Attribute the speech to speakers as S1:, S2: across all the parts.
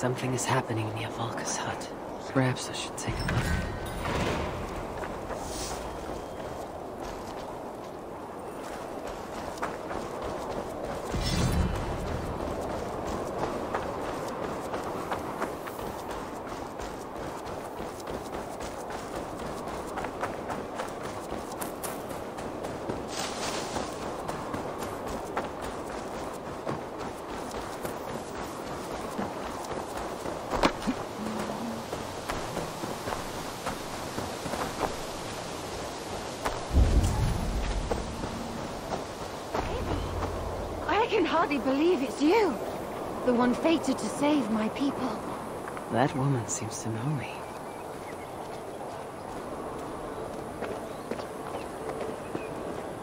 S1: Something is happening near Valka's hut. Perhaps I should take a look.
S2: I can hardly believe it's you. The one fated to save my people.
S1: That woman seems to know me.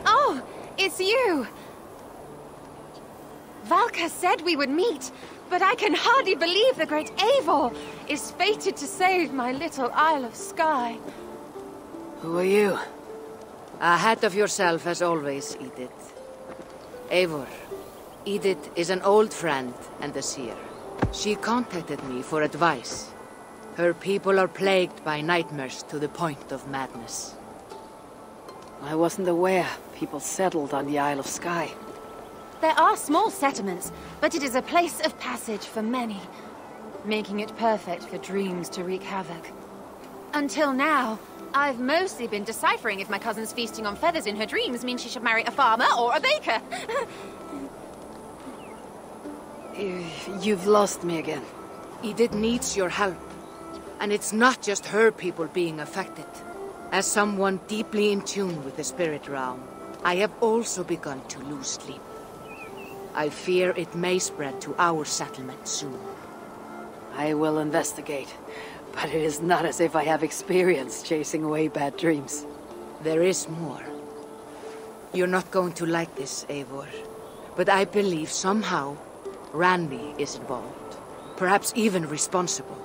S2: Oh, it's you! Valka said we would meet, but I can hardly believe the great Eivor is fated to save my little Isle of Skye.
S1: Who are you?
S3: Ahead of yourself as always, Edith. Eivor. Edith is an old friend and a seer. She contacted me for advice. Her people are plagued by nightmares to the point of madness.
S1: I wasn't aware people settled on the Isle of Skye.
S2: There are small settlements, but it is a place of passage for many, making it perfect for dreams to wreak havoc. Until now, I've mostly been deciphering if my cousin's feasting on feathers in her dreams means she should marry a farmer or a baker.
S1: You- You've lost me again.
S3: Edith needs your help. And it's not just her people being affected. As someone deeply in tune with the spirit realm, I have also begun to lose sleep. I fear it may spread to our settlement soon.
S1: I will investigate. But it is not as if I have experience chasing away bad dreams.
S3: There is more. You're not going to like this, Eivor. But I believe somehow Randvi is involved. Perhaps even responsible.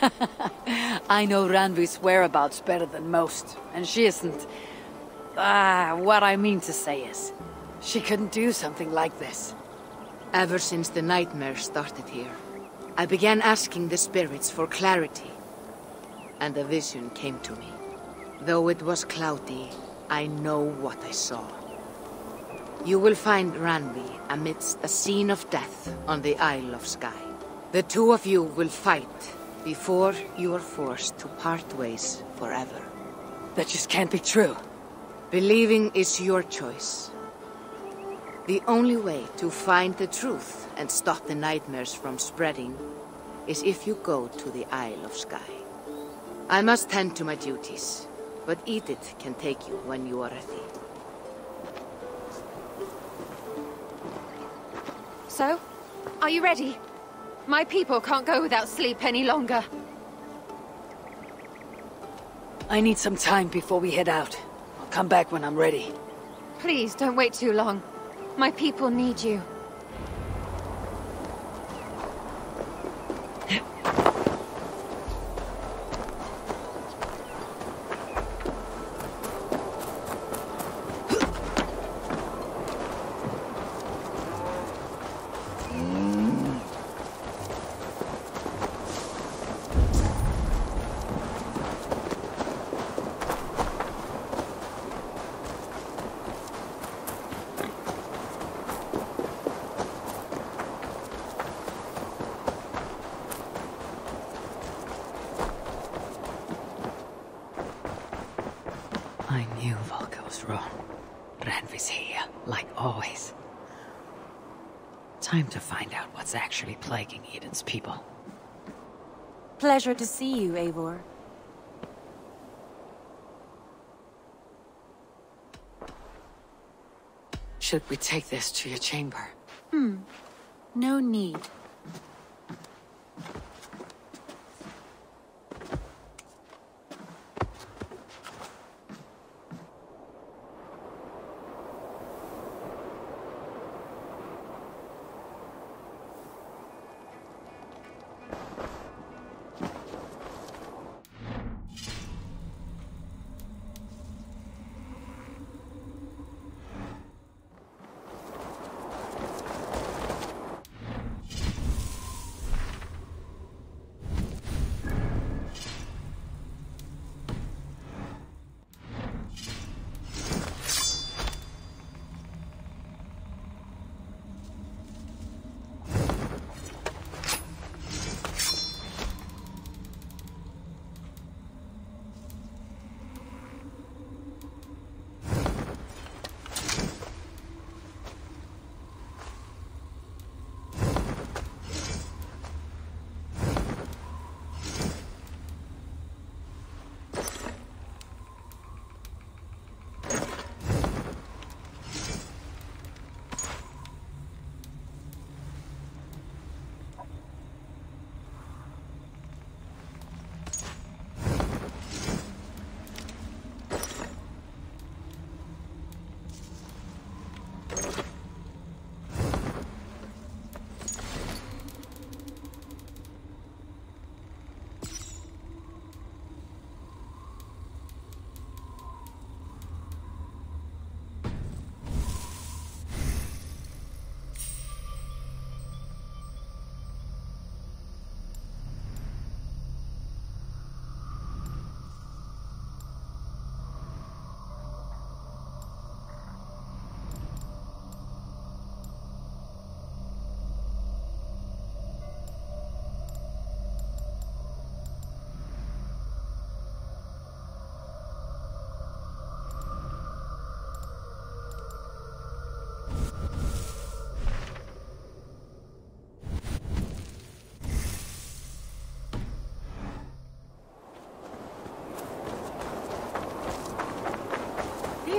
S1: I know Randvi's whereabouts better than most, and she isn't... Ah, what I mean to say is, she couldn't do something like this.
S3: Ever since the nightmare started here, I began asking the spirits for clarity. And a vision came to me. Though it was cloudy, I know what I saw. You will find Randvi amidst a scene of death on the Isle of Skye. The two of you will fight before you are forced to part ways forever.
S1: That just can't be true.
S3: Believing is your choice. The only way to find the truth and stop the nightmares from spreading is if you go to the Isle of Skye. I must tend to my duties, but Edith can take you when you are ready.
S2: so, are you ready? My people can't go without sleep any longer.
S1: I need some time before we head out. I'll come back when I'm ready.
S2: Please don't wait too long. My people need you.
S1: I knew Valka was wrong. Randvi's here, like always. Time to find out what's actually plaguing Eden's people.
S4: Pleasure to see you, Eivor.
S1: Should we take this to your chamber? Hmm.
S4: No need.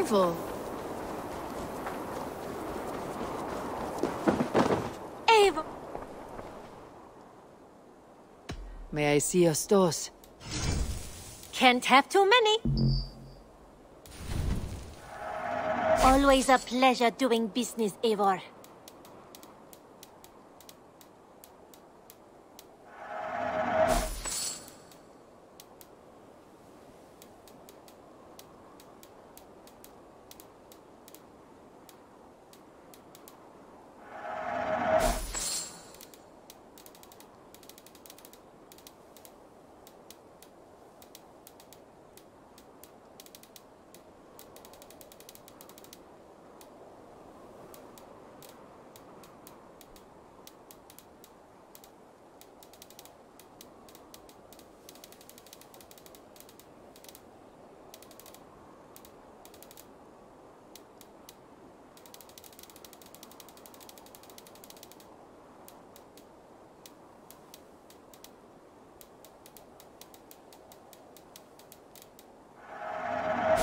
S2: Careful.
S4: Eivor!
S1: May I see your stores?
S4: Can't have too many. Always a pleasure doing business, Eivor.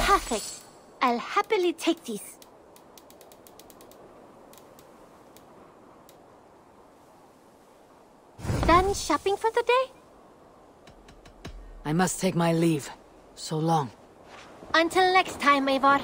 S4: Perfect. I'll happily take these. Done shopping for the day?
S1: I must take my leave. So long.
S4: Until next time, Eivor.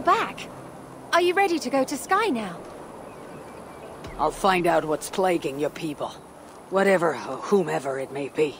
S2: You're back. Are you ready to go to Skye now?
S1: I'll find out what's plaguing your people. Whatever or whomever it may be.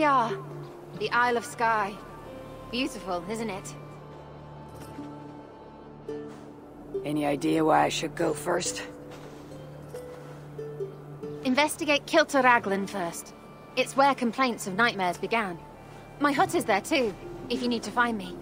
S2: We are. The Isle of Skye. Beautiful, isn't it?
S1: Any idea why I should go first?
S2: Investigate Kilter Raglan first. It's where complaints of nightmares began. My hut is there too, if you need to find me.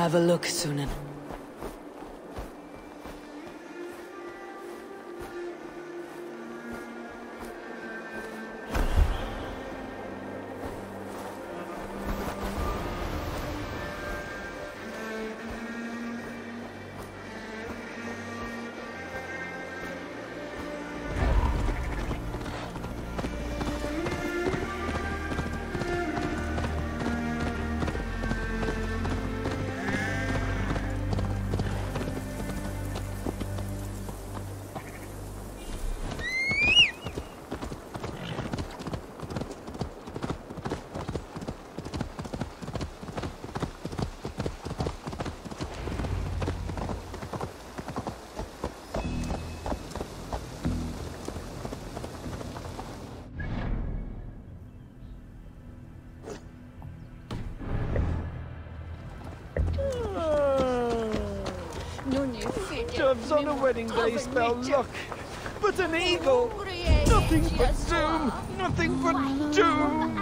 S1: Have a look, Sunan.
S5: Doves on a wedding day spell luck. But an eagle, nothing but doom, nothing but doom.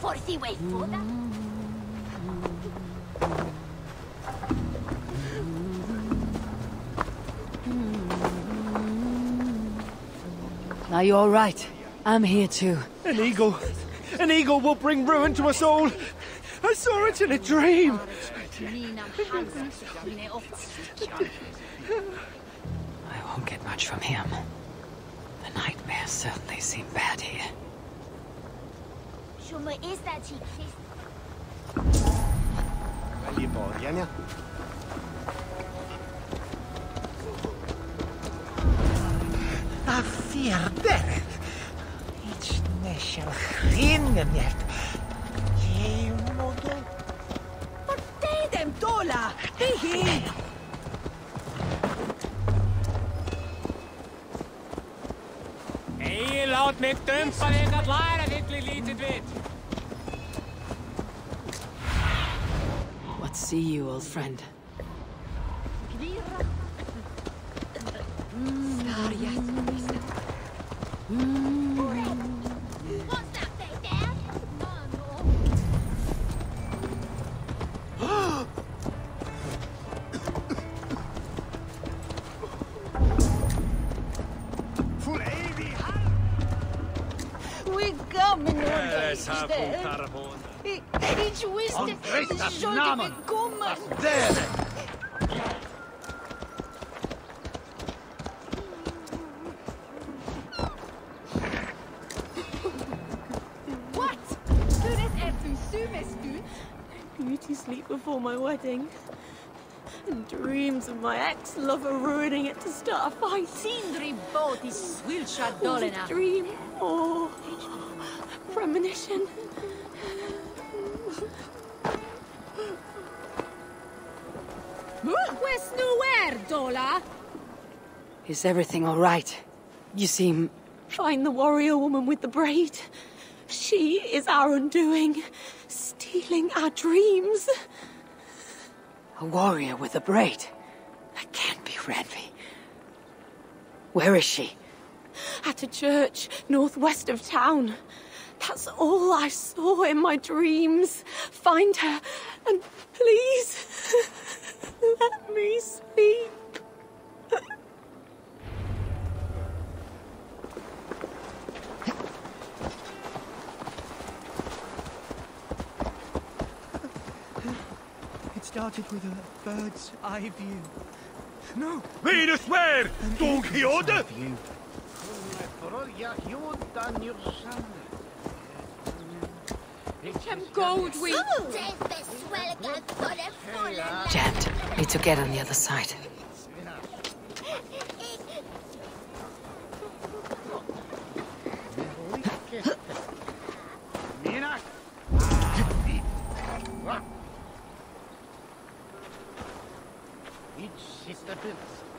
S6: Forsi way foda.
S1: Now you're all right. I'm here too.
S5: An eagle, an eagle will bring ruin to us all. I saw it in a dream.
S1: I won't get much from him. The nightmares certainly seem bad here. Friend?
S7: Of my ex-lover ruining it to start a fight.
S1: Sindri boti swilcha
S7: Was it a dream or premonition?
S6: Where's nowhere, Dola?
S1: Is everything all right? You seem...
S7: Find the warrior woman with the braid. She is our undoing, stealing our dreams.
S1: a warrior with a braid. That can't be Randvi. Where is she?
S7: At a church northwest of town. That's all I saw in my dreams. Find her and please let me sleep.
S5: It started with a bird's eye view. No,
S8: Venus where? Don Quixote?
S5: view.
S6: Gold we. swelga tolle fulla.
S1: Jammed. Need to get on the other side.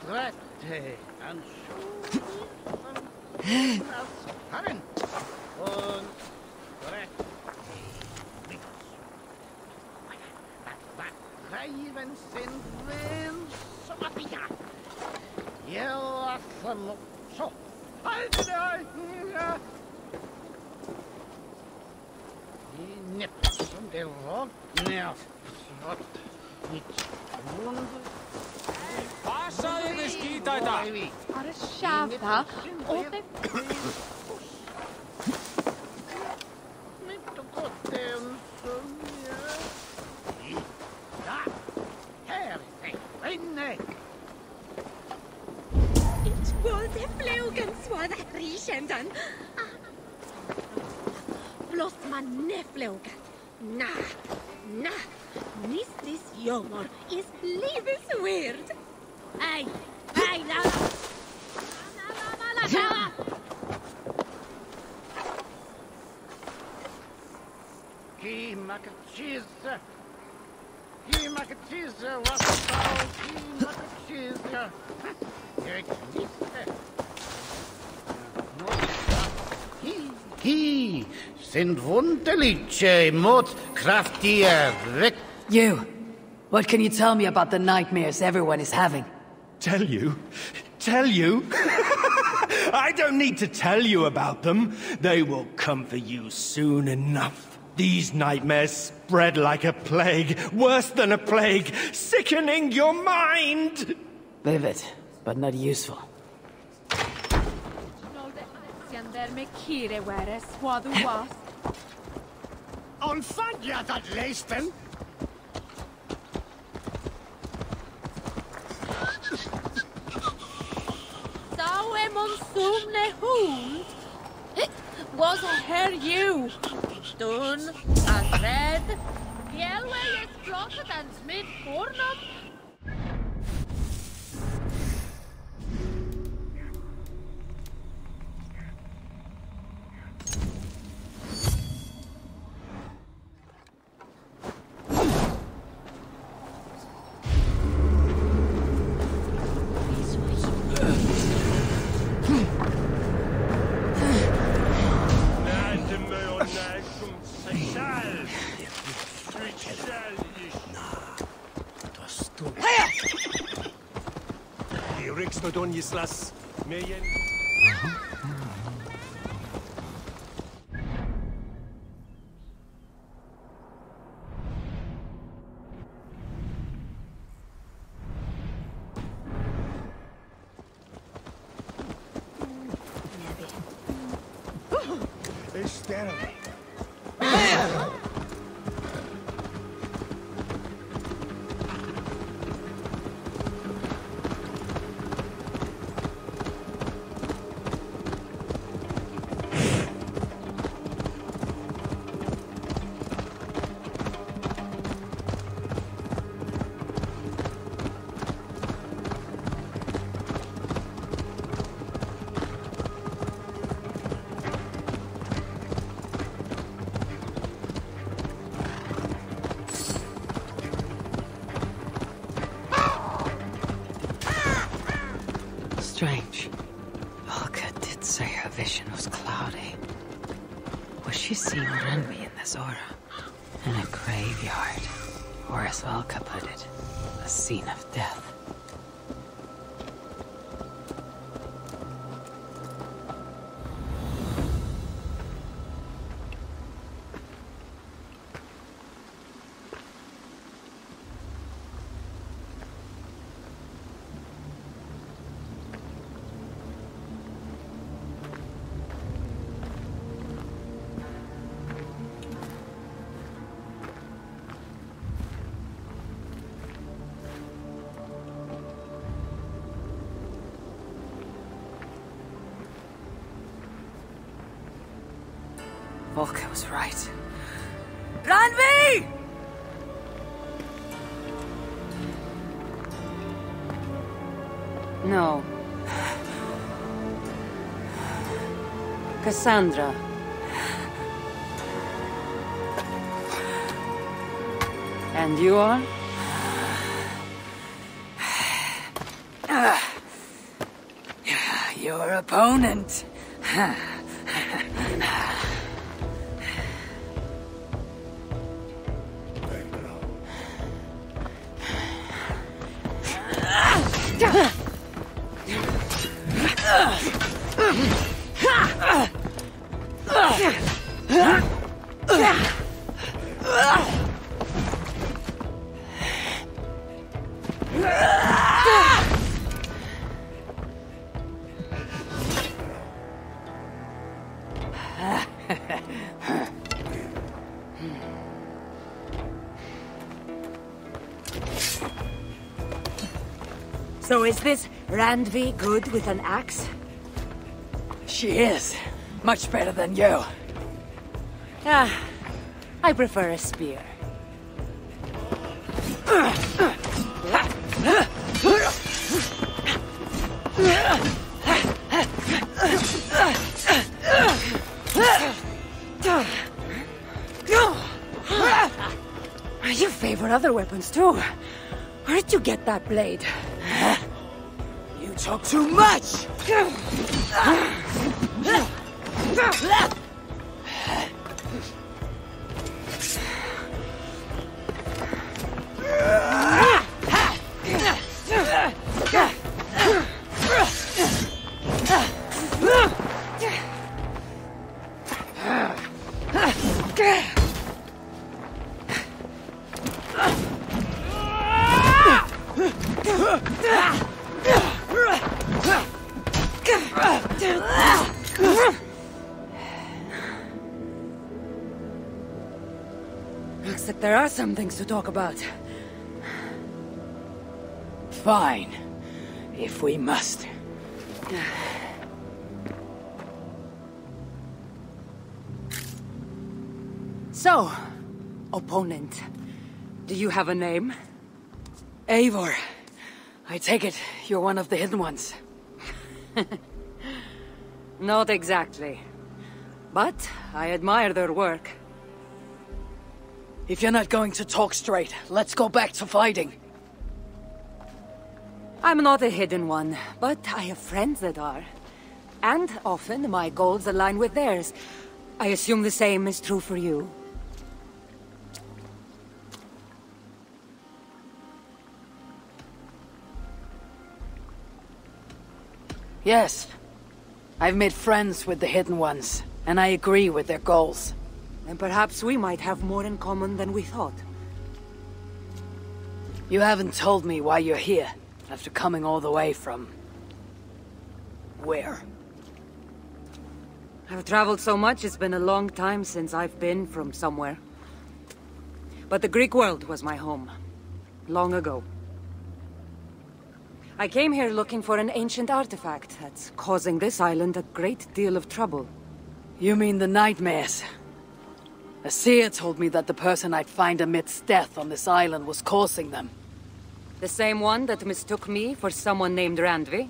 S8: Strate an Schuhen als Herren und. Treiben sind wir so.
S9: Passa de skita da.
S10: Ar siafta, o te
S8: Nicht Gott, und so, ja. Da. Her, rinne.
S6: Ich wollte flugen, swada rischen Bloß man ne flugen. Na, na, nis dis jomor is liebesweird. La, la. La, la,
S8: sind wunderliche, mordkraftige, weg.
S1: You! What can you tell me about the nightmares everyone is having?
S11: Tell you? Tell you? I don't need to tell you about them. They will come for you soon enough. These nightmares spread like a plague, worse than a plague, sickening your mind!
S1: Vivid, but not useful.
S12: On fadja dat leisten?
S6: Saue hund? Was her you? Dun and red. Fjellway is and smid redonjis
S11: las mejen...
S13: Valka was right. Randvi!
S1: No. Cassandra. And you are? Your opponent.
S14: Is this Randvi good with an axe?
S1: She is. Much better than you.
S14: Ah, I prefer a spear. You favor other weapons too. Where did you get that blade?
S1: Talk too much!
S14: Some things to talk about.
S1: Fine. If we must.
S14: So, opponent, do you have a name?
S1: Eivor. I take it you're one of the hidden ones.
S14: Not exactly. But I admire their work.
S1: If you're not going to talk straight, let's go back to fighting.
S14: I'm not a hidden one, but I have friends that are. And often my goals align with theirs. I assume the same is true for you.
S1: Yes. I've made friends with the Hidden Ones, and I agree with their goals.
S14: Then perhaps we might have more in common than we thought.
S1: You haven't told me why you're here, after coming all the way from... where?
S14: I've traveled so much, it's been a long time since I've been from somewhere. But the Greek world was my home. Long ago. I came here looking for an ancient artifact that's causing this island a great deal of trouble.
S1: You mean the nightmares? A seer told me that the person I'd find amidst death on this island was causing them.
S14: The same one that mistook me for someone named Randvi?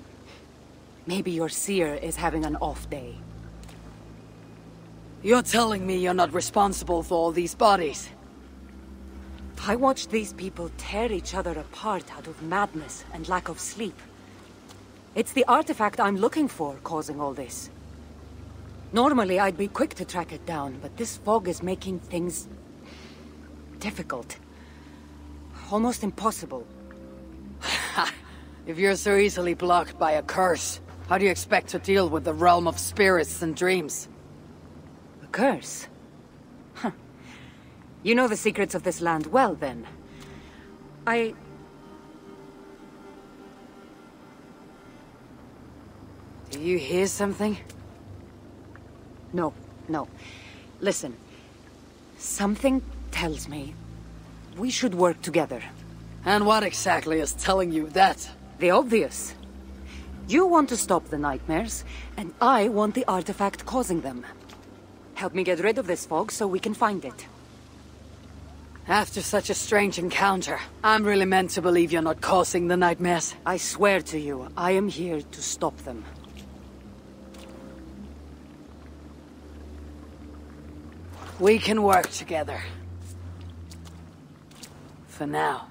S14: Maybe your seer is having an off day.
S1: You're telling me you're not responsible for all these bodies?
S14: I watched these people tear each other apart out of madness and lack of sleep. It's the artifact I'm looking for causing all this. Normally, I'd be quick to track it down, but this fog is making things... difficult. Almost impossible.
S1: if you're so easily blocked by a curse, how do you expect to deal with the realm of spirits and dreams?
S14: A curse? Huh. You know the secrets of this land well, then. I...
S1: Do you hear something?
S14: No, no. Listen. Something tells me we should work together.
S1: And what exactly is telling you that?
S14: The obvious. You want to stop the nightmares, and I want the artifact causing them. Help me get rid of this fog so we can find it.
S1: After such a strange encounter, I'm really meant to believe you're not causing the nightmares.
S14: I swear to you, I am here to stop them.
S1: We can work together. For now.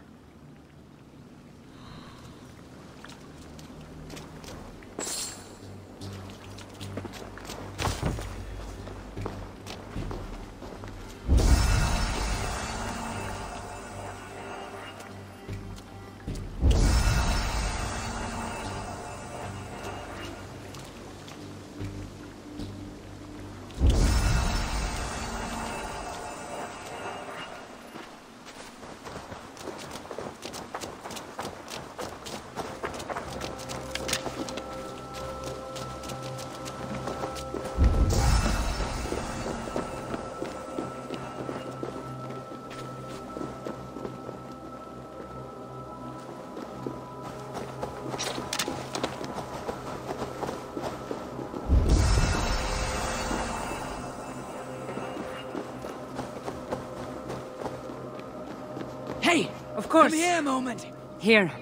S1: Come here a moment!
S14: Here.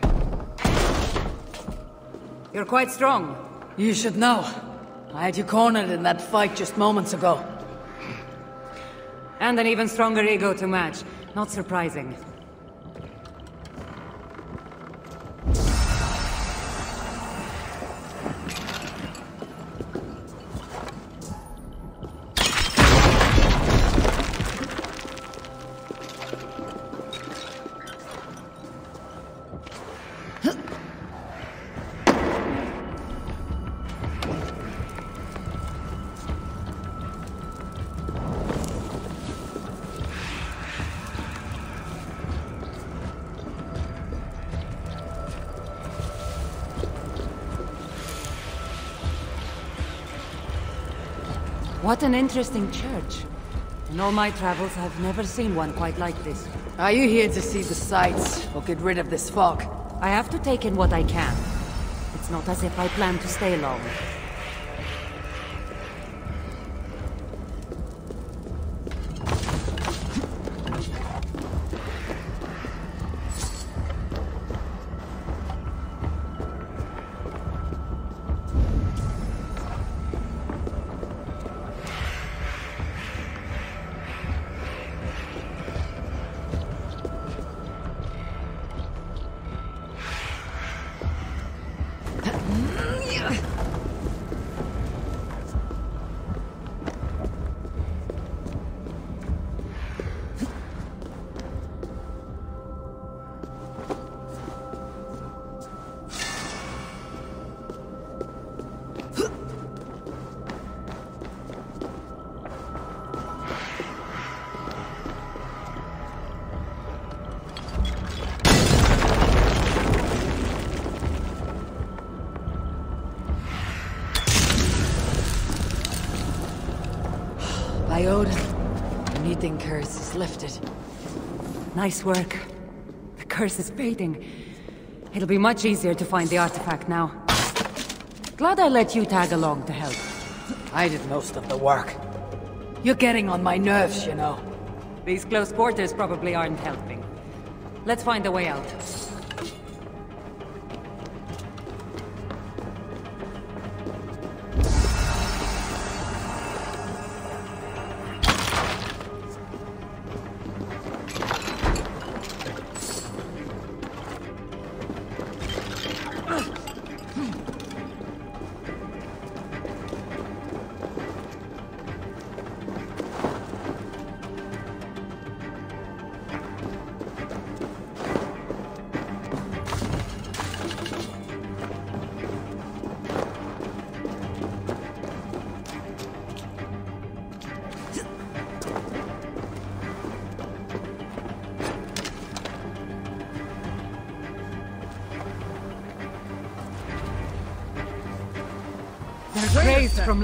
S14: You're quite strong.
S1: You should know. I had you cornered in that fight just moments ago.
S14: And an even stronger ego to match. Not surprising. What an interesting church. In all my travels, I've never seen one quite like this.
S1: Are you here to see the sights, or get rid of this fog?
S14: I have to take in what I can. It's not as if I plan to stay long. Nice work. The curse is fading. It'll be much easier to find the artifact now. Glad I let you tag along to help.
S1: I did most of the work. You're getting on my nerves, you know.
S14: These close quarters probably aren't helping. Let's find a way out.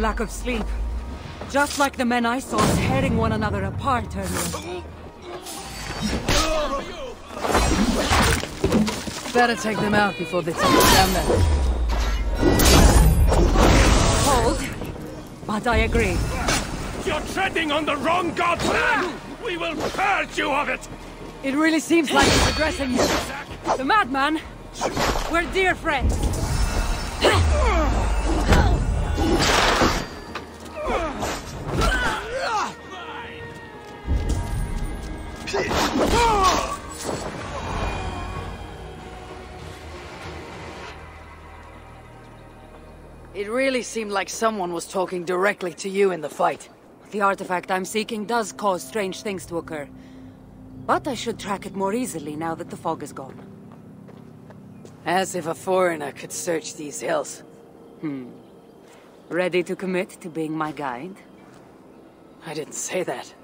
S14: Lack of sleep. Just like the men I saw tearing one another apart earlier.
S1: Better take them out before they take us down there.
S14: Cold, but I agree.
S5: You're treading on the wrong god's land! We will purge you of it!
S1: It really seems like it's addressing you.
S14: The madman? We're dear friends.
S1: Really seemed like someone was talking directly to you in the fight.
S14: The artifact I'm seeking does cause strange things to occur. But I should track it more easily now that the fog is gone.
S1: As if a foreigner could search these hills.
S14: Hmm. Ready to commit to being my guide?
S1: I didn't say that.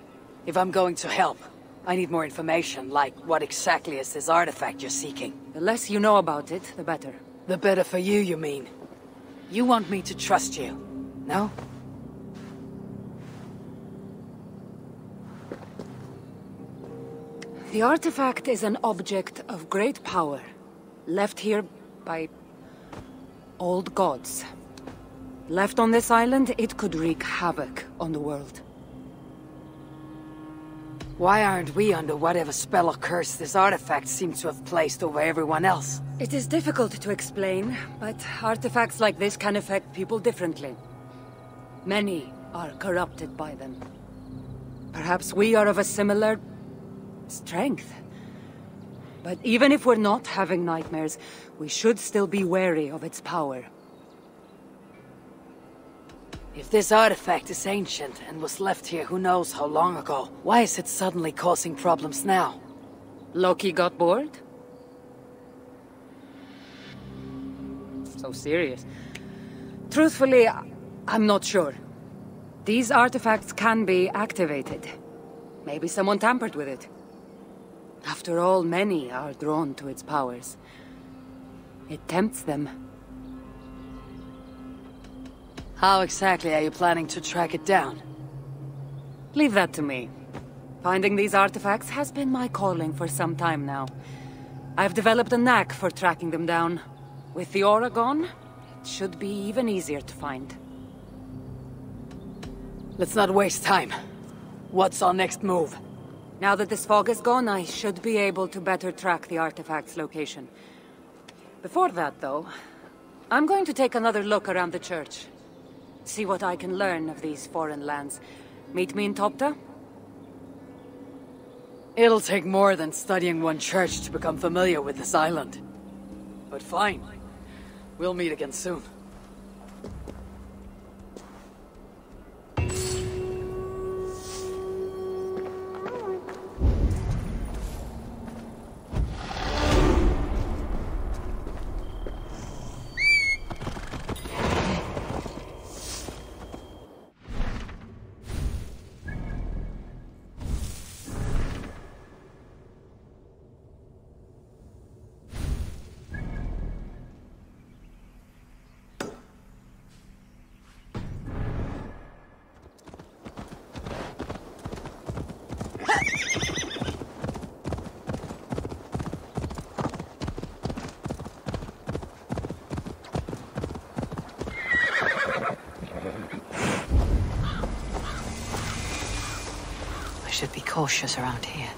S1: If I'm going to help, I need more information, like what exactly is this artifact you're seeking?
S14: The less you know about it, the better.
S1: The better for you, you mean? You want me to trust you, no?
S14: The artifact is an object of great power, left here by old gods. Left on this island, it could wreak havoc on the world.
S1: Why aren't we under whatever spell or curse this artifact seems to have placed over everyone else?
S14: It is difficult to explain, but artifacts like this can affect people differently. Many are corrupted by them. Perhaps we are of a similar... strength. But even if we're not having nightmares, we should still be wary of its power.
S1: If this artifact is ancient and was left here who knows how long ago, why is it suddenly causing problems now?
S14: Loki got bored? So serious. Truthfully, I'm not sure. These artifacts can be activated. Maybe someone tampered with it. After all, many are drawn to its powers. It tempts them.
S1: How exactly are you planning to track it down?
S14: Leave that to me. Finding these artifacts has been my calling for some time now. I've developed a knack for tracking them down. With the aura gone, it should be even easier to find.
S1: Let's not waste time. What's our next move?
S14: Now that this fog is gone, I should be able to better track the artifact's location. Before that, though, I'm going to take another look around the church. See what I can learn of these foreign lands. Meet me in Topta?
S1: It'll take more than studying one church to become familiar with this island. But fine. We'll meet again soon. Cautious around here.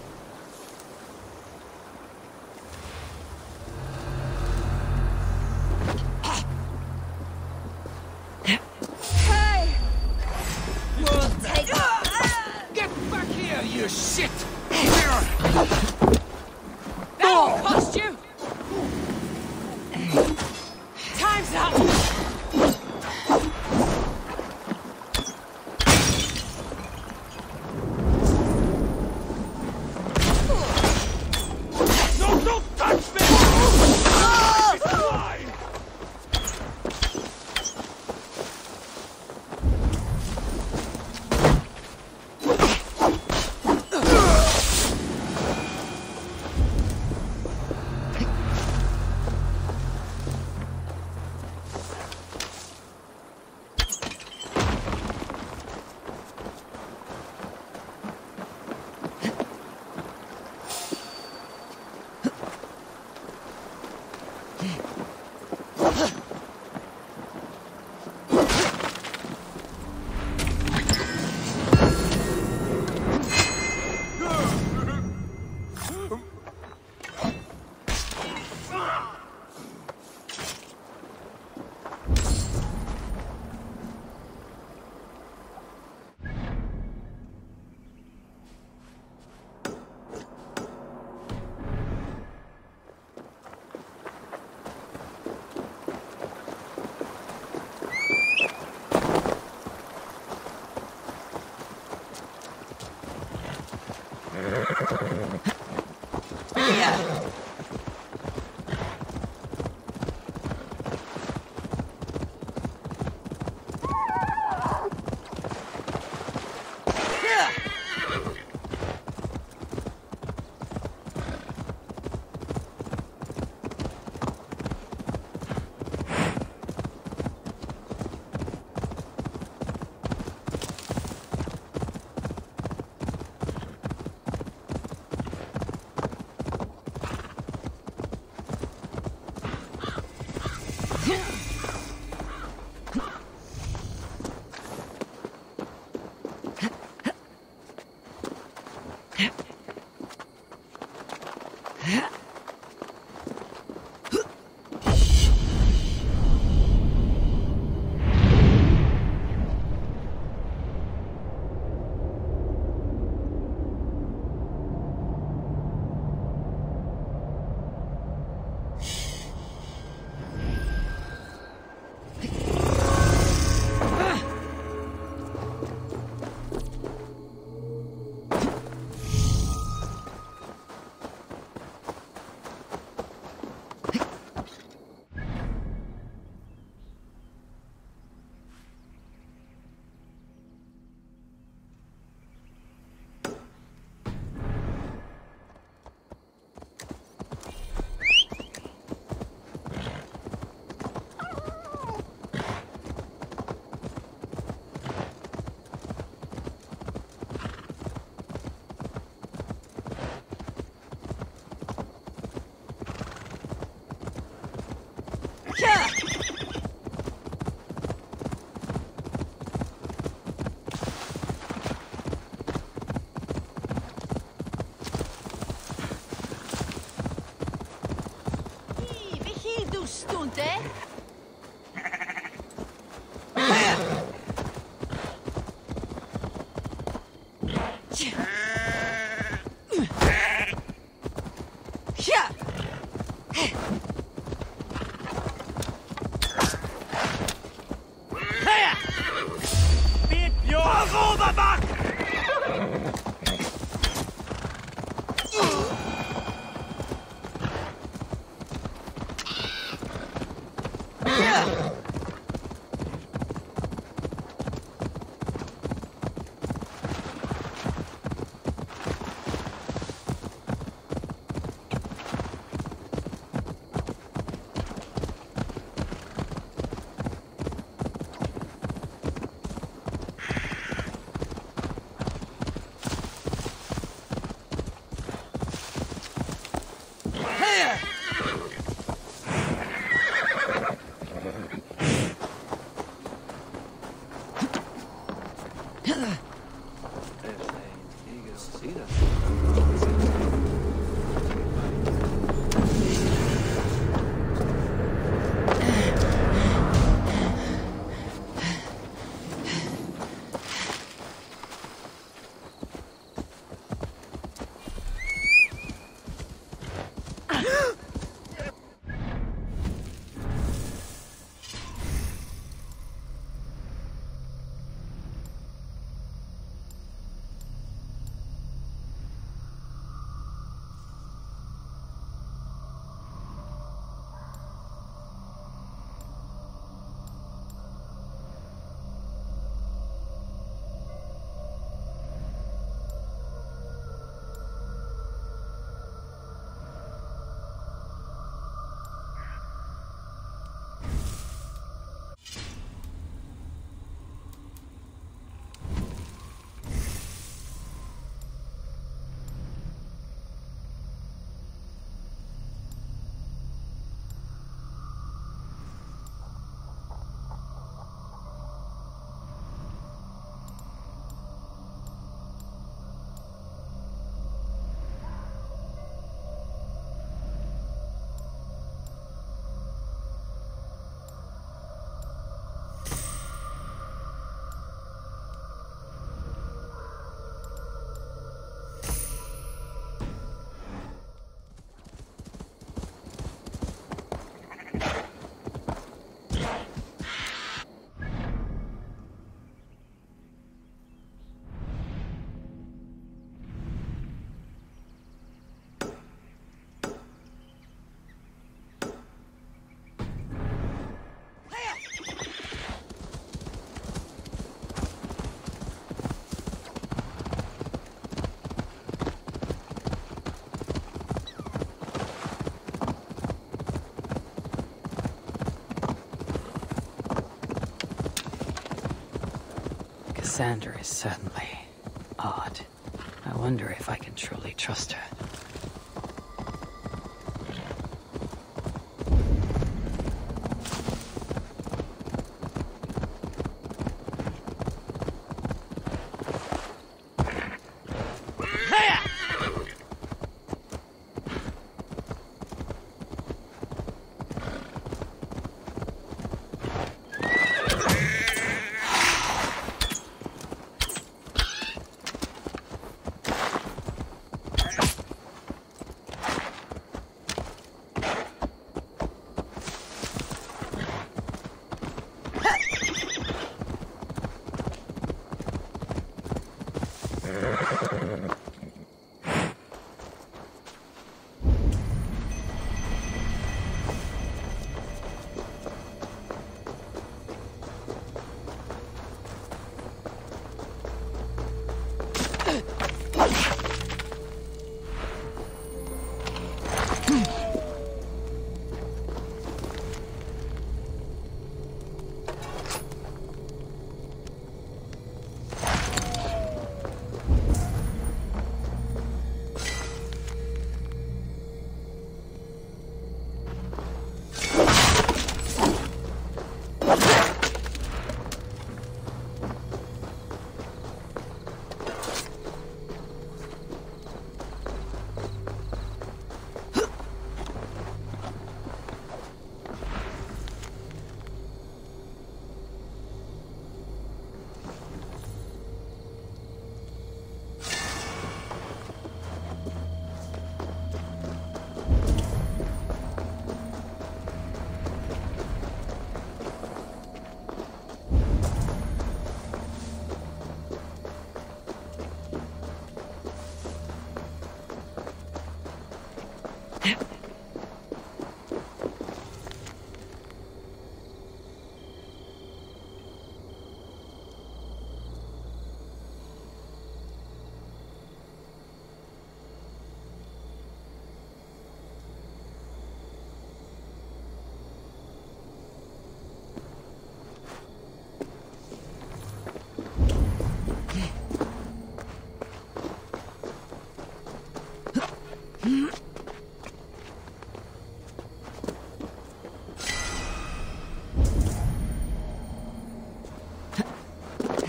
S1: Kassandra is certainly odd. I wonder if I can truly trust her.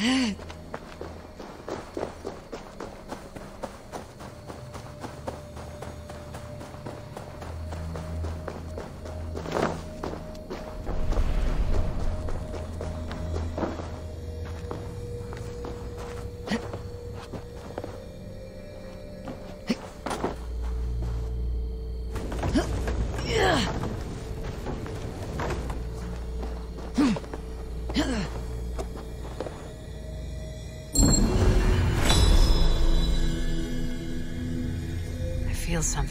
S1: I feel something.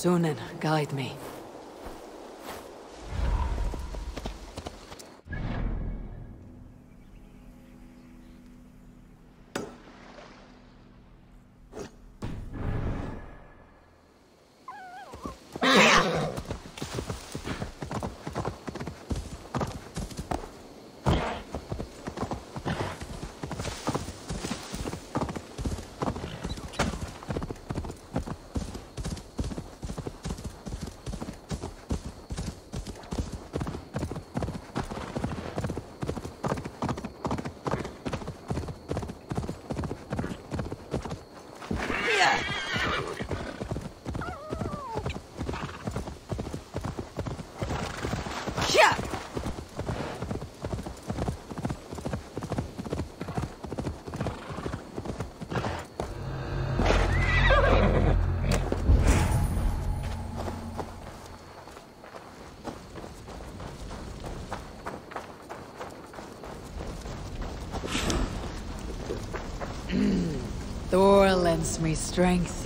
S1: Sunan, guide me. Me strength.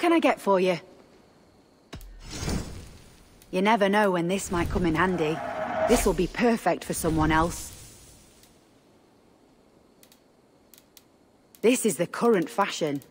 S15: Can I get for you? You never know when this might come in handy. This will be perfect for someone else. This is the current fashion.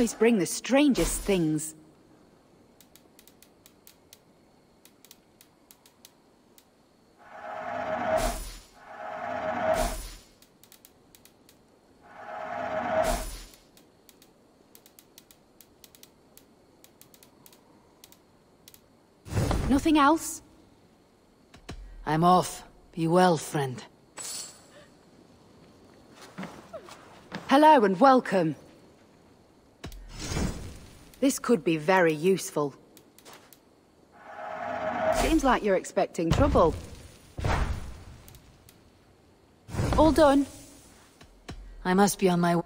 S15: You always bring the strangest things. Nothing else?
S1: I'm off. Be well, friend.
S15: Hello and welcome. This could be very useful. Seems like you're expecting trouble. All done?
S1: I must be on my way.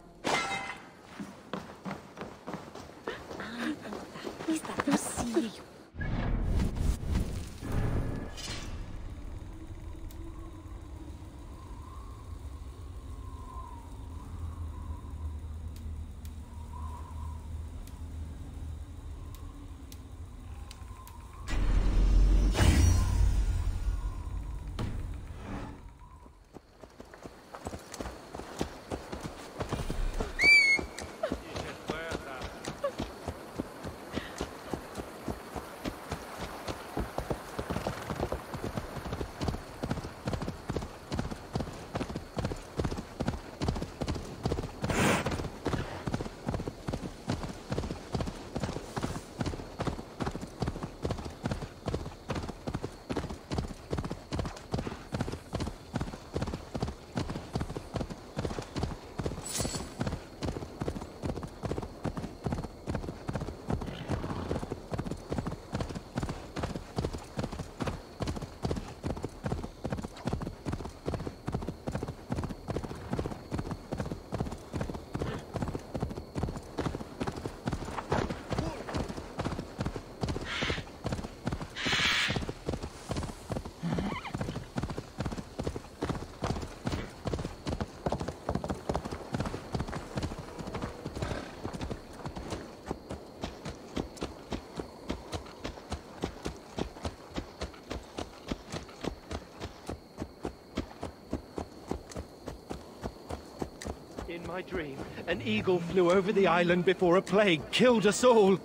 S5: In my dream, an eagle flew over the island before a plague killed us all.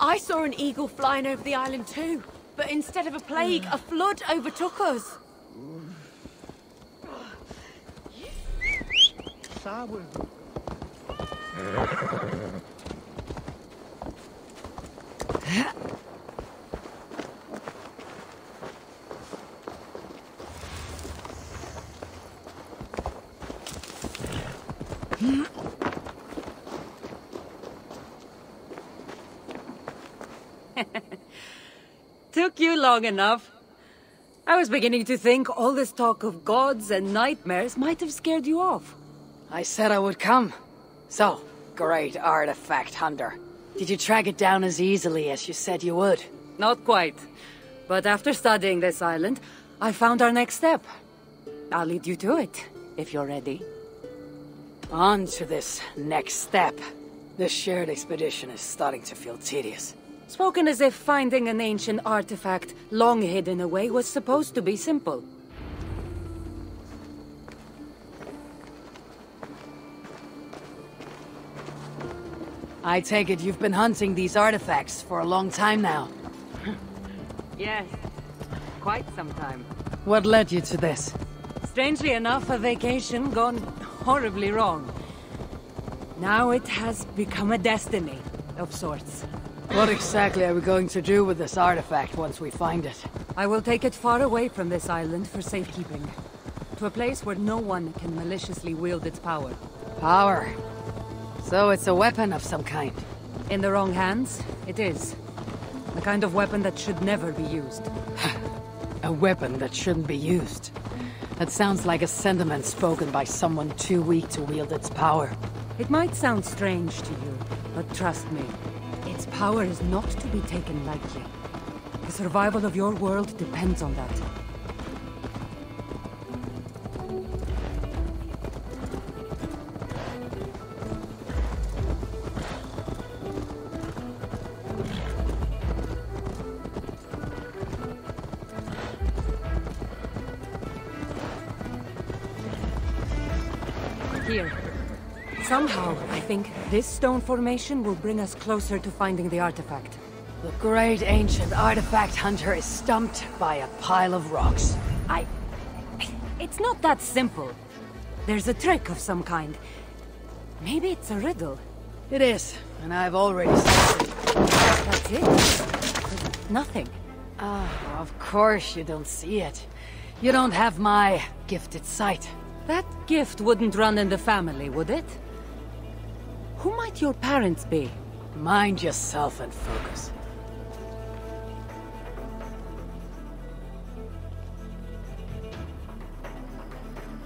S7: I saw an eagle flying over the island too, but instead of a plague, a flood overtook us
S14: you long enough. I was beginning to think all this talk of gods and nightmares might have scared you off.
S1: I said I would come. So, great artifact hunter. Did you track it down as easily as you said you would?
S14: Not quite. But after studying this island, I found our next step. I'll lead you to it, if you're ready.
S1: On to this next step. This shared expedition is starting to feel tedious.
S14: Spoken as if finding an ancient artifact long hidden away was supposed to be simple.
S1: I take it you've been hunting these artifacts for a long time now.
S14: Yes, quite some time.
S1: What led you to this?
S14: Strangely enough, a vacation gone horribly wrong. Now it has become a destiny, of sorts.
S1: What exactly are we going to do with this artifact once we find it?
S14: I will take it far away from this island for safekeeping. To a place where no one can maliciously wield its power.
S1: Power. So it's a weapon of some kind.
S14: In the wrong hands, it is. The kind of weapon that should never be used.
S1: A weapon that shouldn't be used. That sounds like a sentiment spoken by someone too weak to wield its power.
S14: It might sound strange to you, but trust me, power is not to be taken lightly. The survival of your world depends on that. This stone formation will bring us closer to finding the artifact.
S1: The great ancient artifact hunter is stumped by a pile of rocks.
S14: I... It's not that simple. There's a trick of some kind. Maybe it's a riddle.
S1: It is, and I've already solved it.
S14: That's it? Nothing.
S1: Ah, of course you don't see it. You don't have my gifted sight.
S14: That gift wouldn't run in the family, would it? Who might your parents be?
S1: Mind yourself and focus.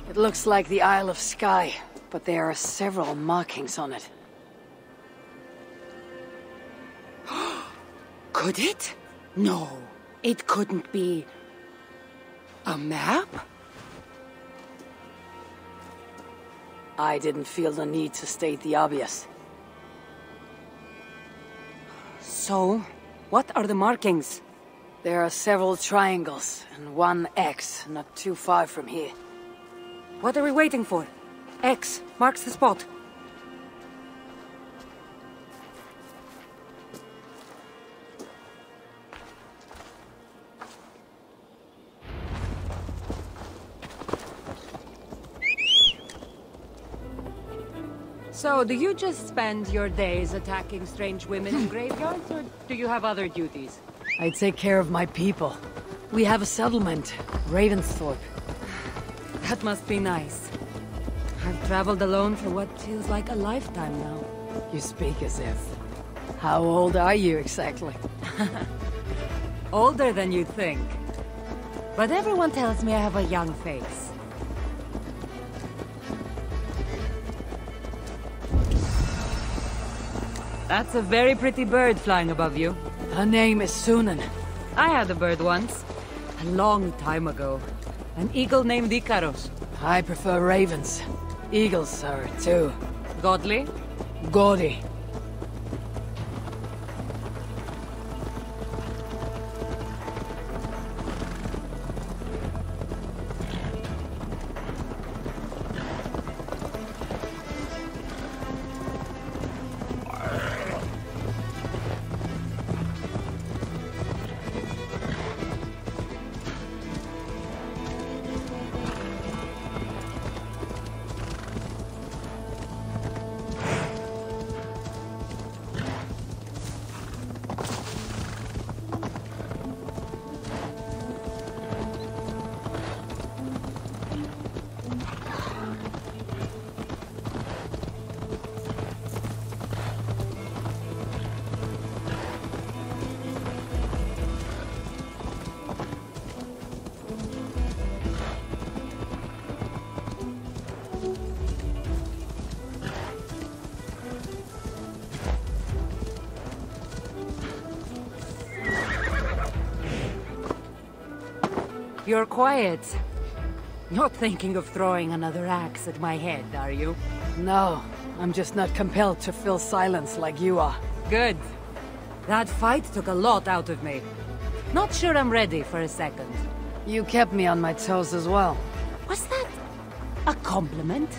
S1: It looks like the Isle of Skye, but there are several markings on it.
S14: Could it? No, it couldn't be... A map?
S1: I didn't feel the need to state the obvious.
S14: So, what are the markings?
S1: There are several triangles, and one X, not too far from here.
S14: What are we waiting for? X marks the spot. So, do you just spend your days attacking strange women in graveyards, or do you have other duties?
S1: I take care of my people. We have a settlement, Ravensthorpe.
S14: That must be nice. I've traveled alone for what feels like a lifetime now.
S1: You speak as if. How old are you exactly?
S14: Older than you'd think. But everyone tells me I have a young face. That's a very pretty bird flying above you.
S1: Her name is Synin.
S14: I had a bird once. A long time ago. An eagle named Ikaros.
S1: I prefer ravens. Eagles are too.
S14: Godly?
S1: Gaudy.
S14: You're quiet. Not thinking of throwing another axe at my head, are you?
S1: No, I'm just not compelled to fill silence like you are.
S14: Good. That fight took a lot out of me. Not sure I'm ready for a second.
S1: You kept me on my toes as well.
S14: Was that a compliment?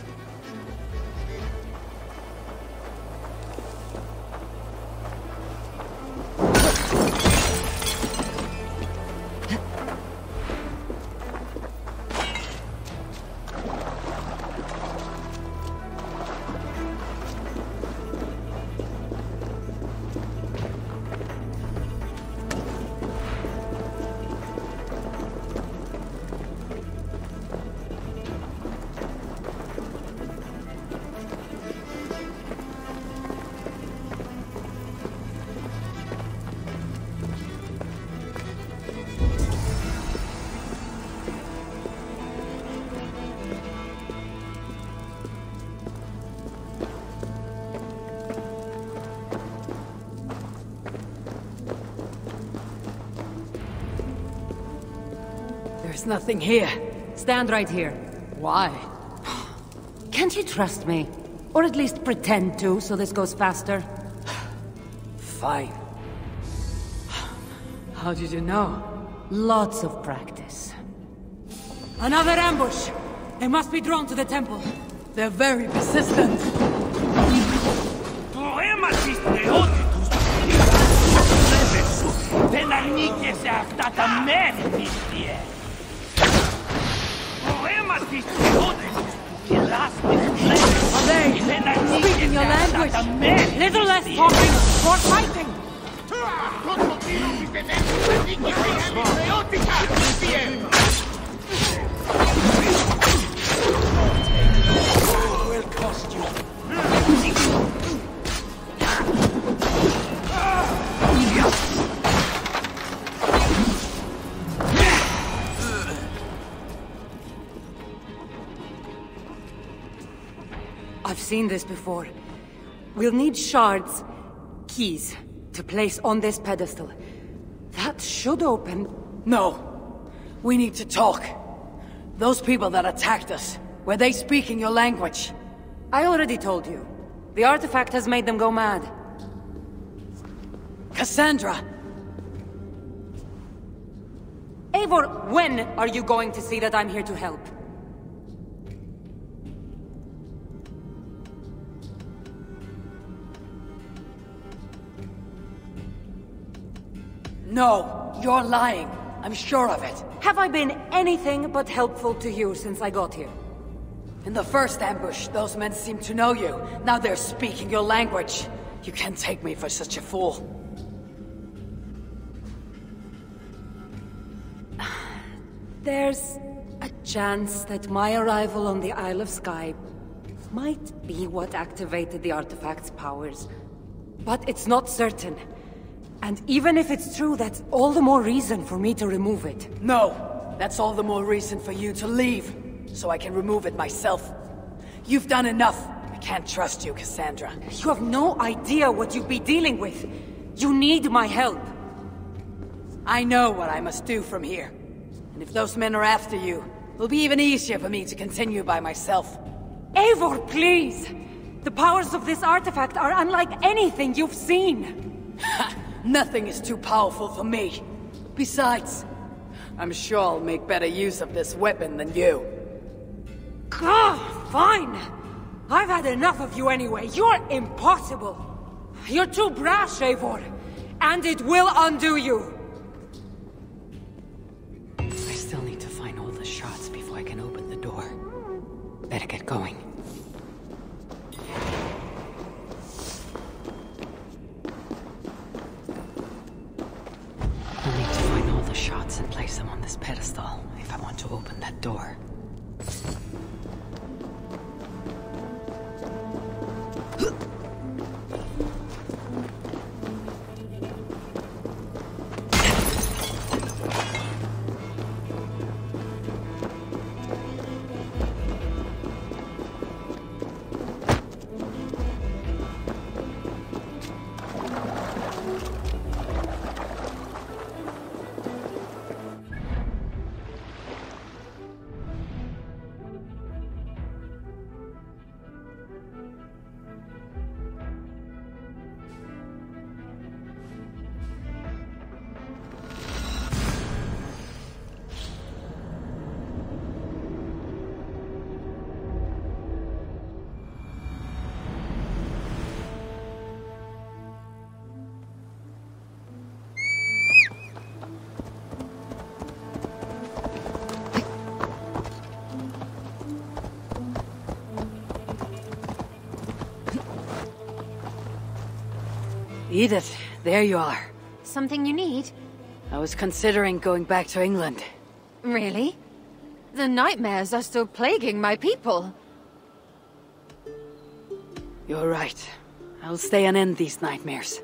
S1: Nothing here.
S14: Stand right here.
S1: Why?
S14: Can't you trust me? Or at least pretend to, so this goes faster?
S1: Fine. How did you know?
S14: Lots of practice. Another ambush! They must be drawn to the temple.
S1: They're very persistent.
S14: Fighting!
S9: Will cost you.
S14: I've seen this before. We'll need shards, keys, to place on this pedestal. That should open...
S1: No. We need to talk. Those people that attacked us, were they speaking your language?
S14: I already told you. The artifact has made them go mad.
S1: Kassandra!
S14: Eivor, when are you going to see that I'm here to help?
S1: No, you're lying. I'm sure of it.
S14: Have I been anything but helpful to you since I got here?
S1: In the first ambush, those men seemed to know you. Now they're speaking your language. You can't take me for such a fool.
S14: There's a chance that my arrival on the Isle of Skye might be what activated the artifact's powers. But it's not certain. And even if it's true, that's all the more reason for me to remove it.
S1: No! That's all the more reason for you to leave, so I can remove it myself. You've done enough. I can't trust you, Kassandra.
S14: You have no idea what you'd be dealing with. You need my help.
S1: I know what I must do from here. And if those men are after you, it'll be even easier for me to continue by myself.
S14: Eivor, please! The powers of this artifact are unlike anything you've seen.
S1: Nothing is too powerful for me. Besides, I'm sure I'll make better use of this weapon than you.
S14: Ah, fine! I've had enough of you anyway. You're impossible. You're too brash, Eivor. And it will undo you.
S1: I still need to find all the shots before I can open the door. Better get going. To open that door. Edith, there you are.
S2: Something you need?
S1: I was considering going back to England.
S2: Really? The nightmares are still plaguing my people.
S1: You're right. I'll stay and end these nightmares.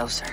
S1: Closer.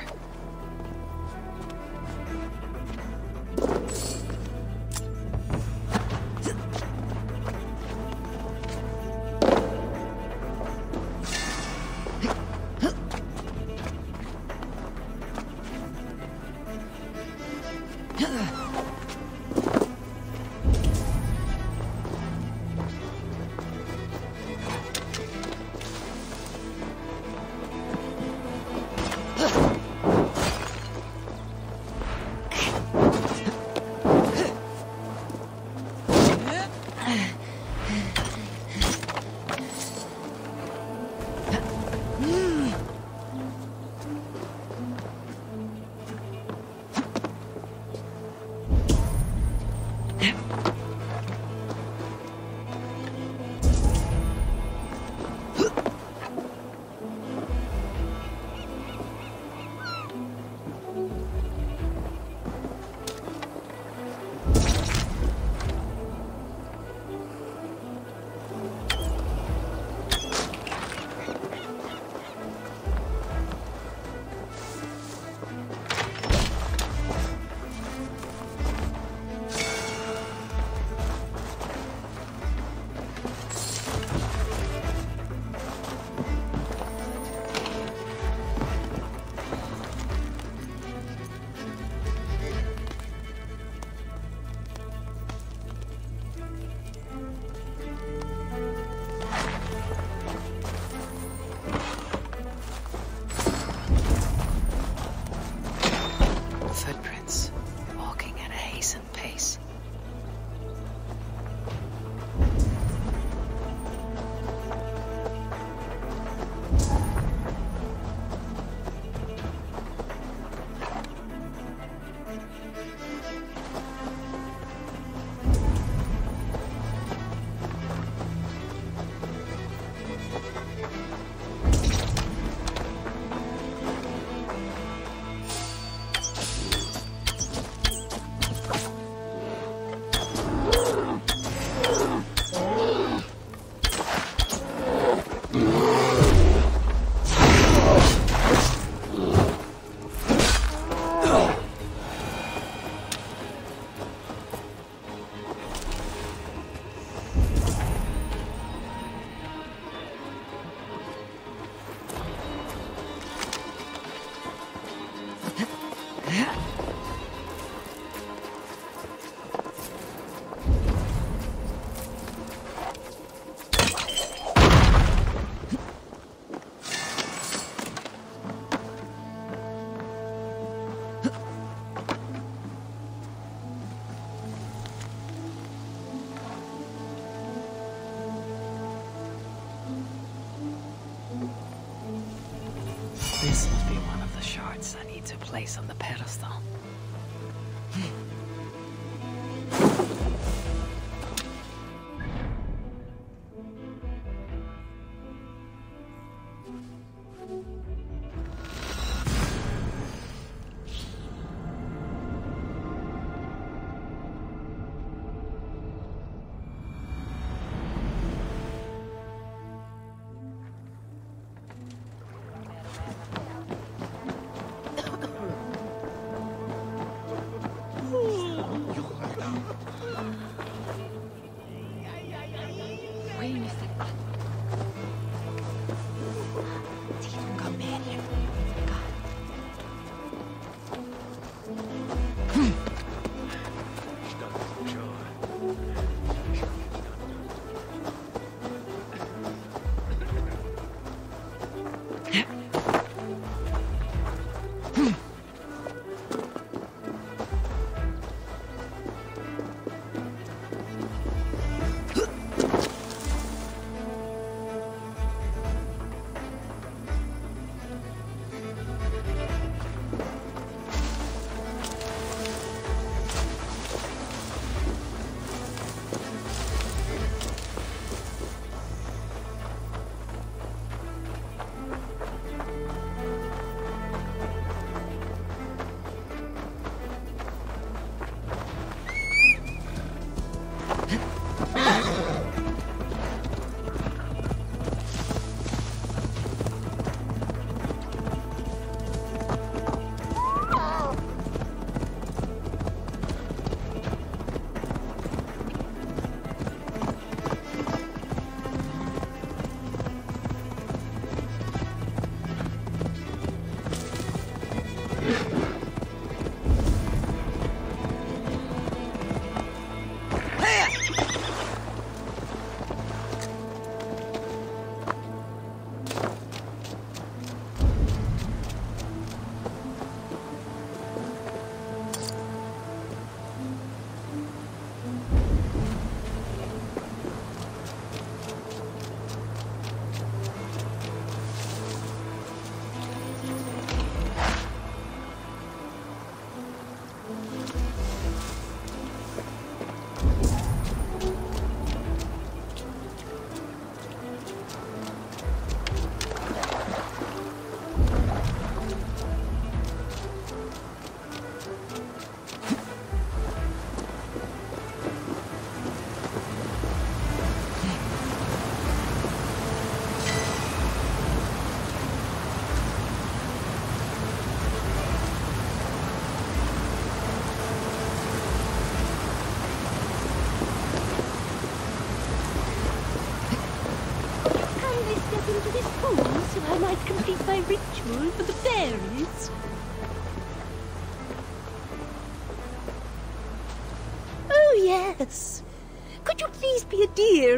S1: Place on the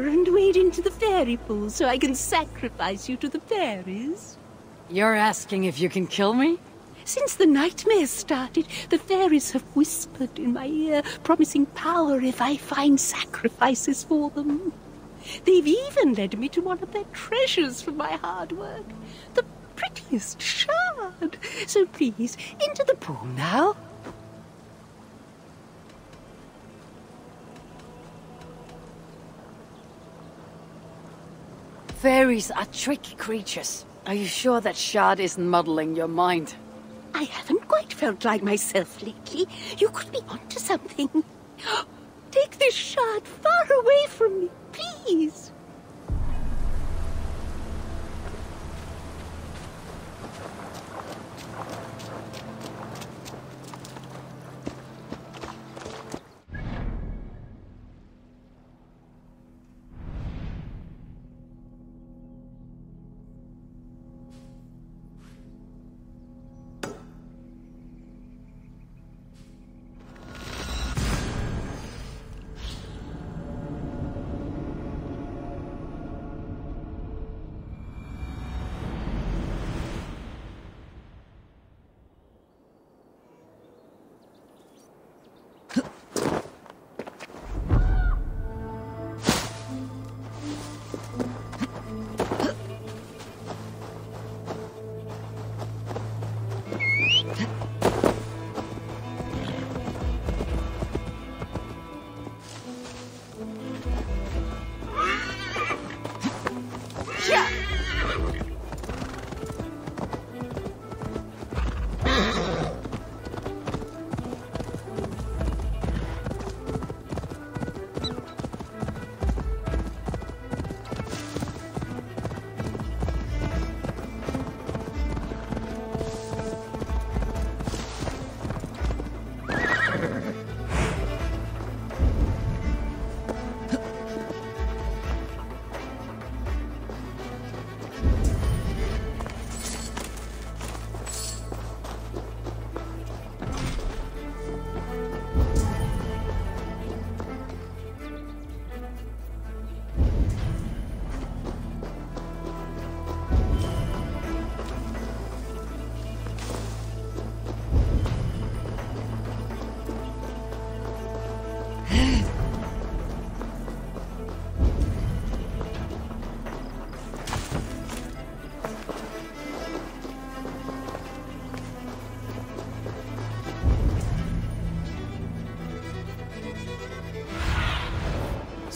S16: and wade into the fairy pool so I can sacrifice you to the fairies?
S1: You're asking if you can kill me?
S16: Since the nightmares started, the fairies have whispered in my ear, promising power if I find sacrifices for them. They've even led me to one of their treasures for my hard work. The prettiest shard. So please, into the pool now.
S1: Fairies are tricky creatures. Are you sure that shard isn't muddling your mind?
S16: I haven't quite felt like myself lately. You could be onto something. Take this shard far away from me, please.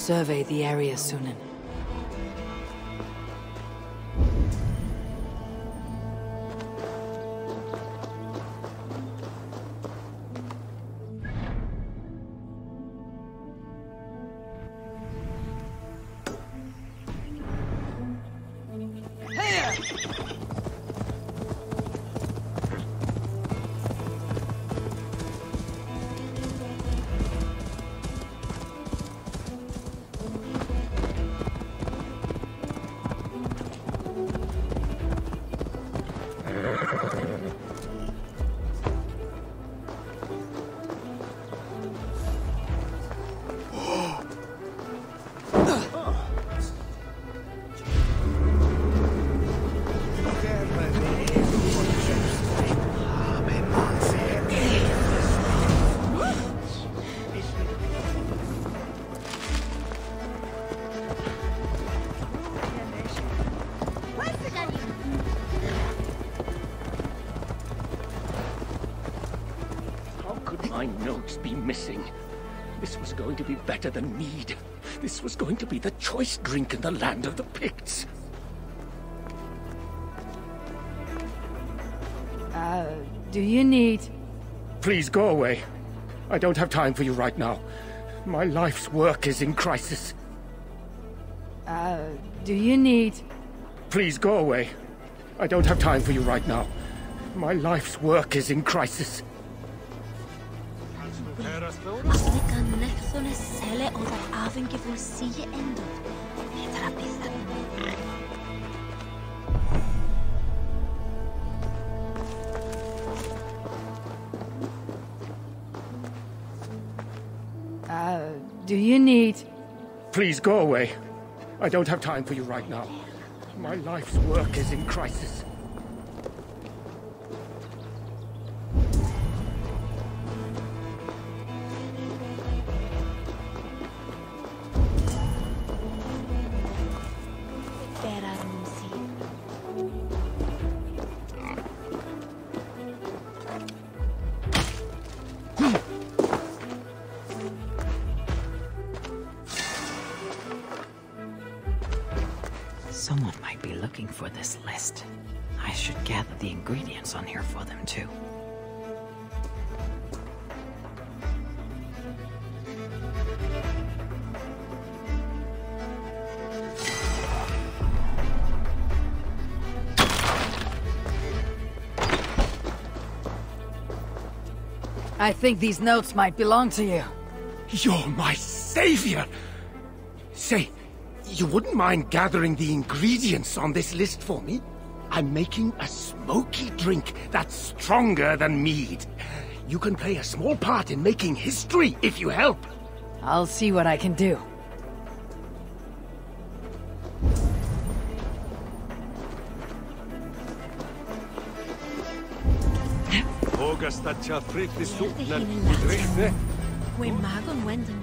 S1: Survey the area,
S17: Synin. My notes be missing? This was going to be better than mead. This was going to be the choice drink in the land of the Picts.
S1: Uh, do you need...
S17: Please go away. I don't have time for you right now. My life's work is in crisis.
S1: Uh, do you need...
S17: Please go away. I don't have time for you right now. My life's work is in crisis.
S16: think if we see the end of it.
S1: Uh, do you need...
S17: Please go away. I don't have time for you right now. My life's work is in crisis.
S18: I
S1: think these notes might belong to you.
S17: You're my savior! Say, you wouldn't mind gathering the ingredients on this list for me? I'm making a smoky drink that's stronger than mead. You can play a small part in making history if you help.
S1: I'll see what I can do.
S16: Hue magon wenden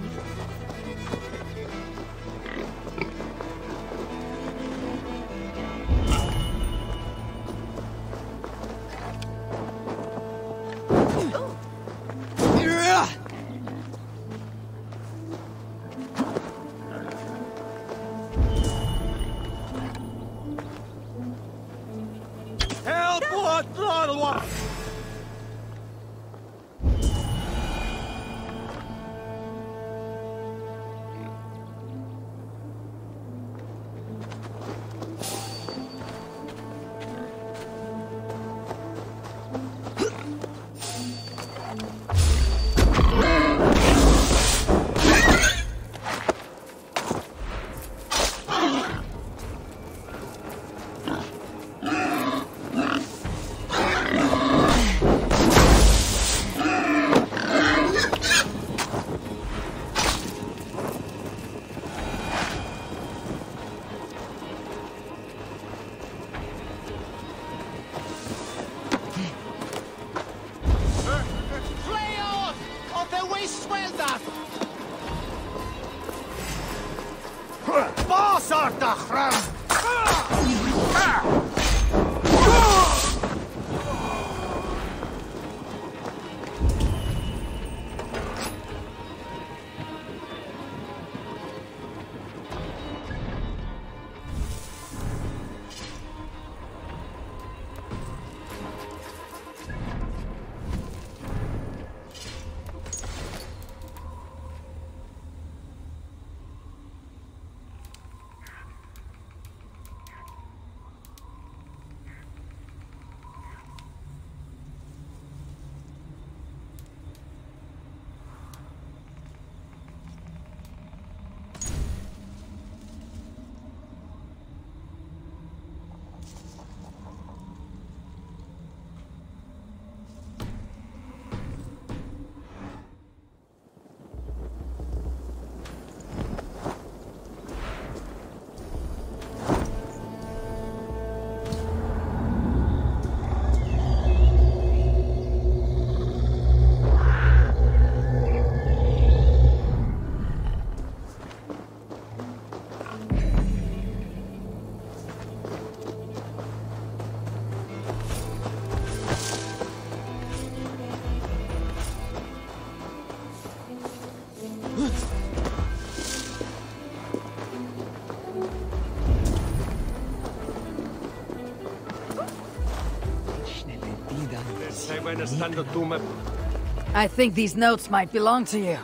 S16: ni.
S11: Help
S1: I think these notes might belong to you.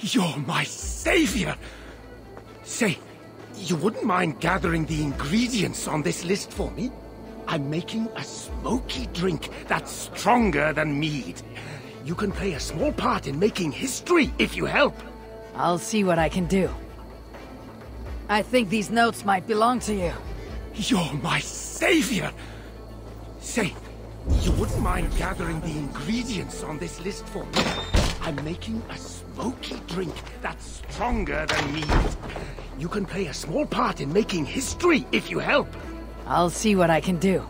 S17: You're my savior! Say, you wouldn't mind gathering the ingredients on this list for me? I'm making a smoky drink that's stronger than mead. You can play a small part in making history if you help.
S1: I'll see what I can do. I think these notes might belong to you.
S17: You're my savior! Mind gathering the ingredients on this list for me? I'm making a smoky drink that's stronger than me. You can play a small part in making history if you help.
S1: I'll see what I can do.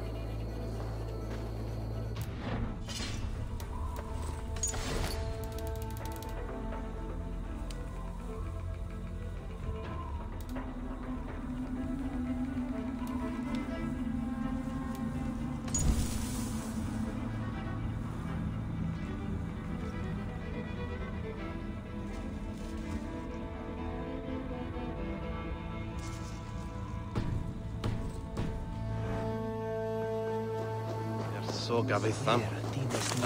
S11: Så gabeitham.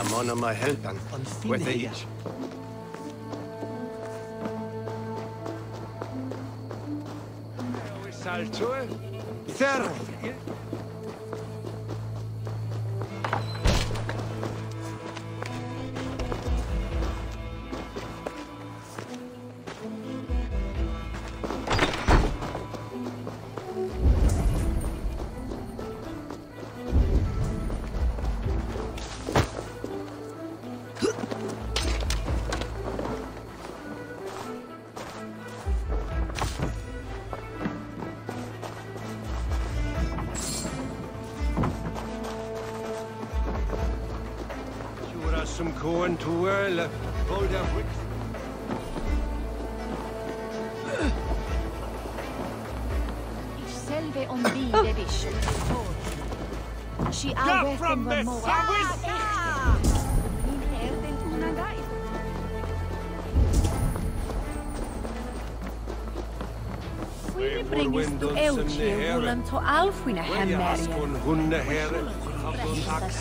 S11: Amona my helpan. With each. Ter.
S6: Ond o alfwyn a hemerion.
S19: Asgwn
S6: hwn her, a
S8: bod ac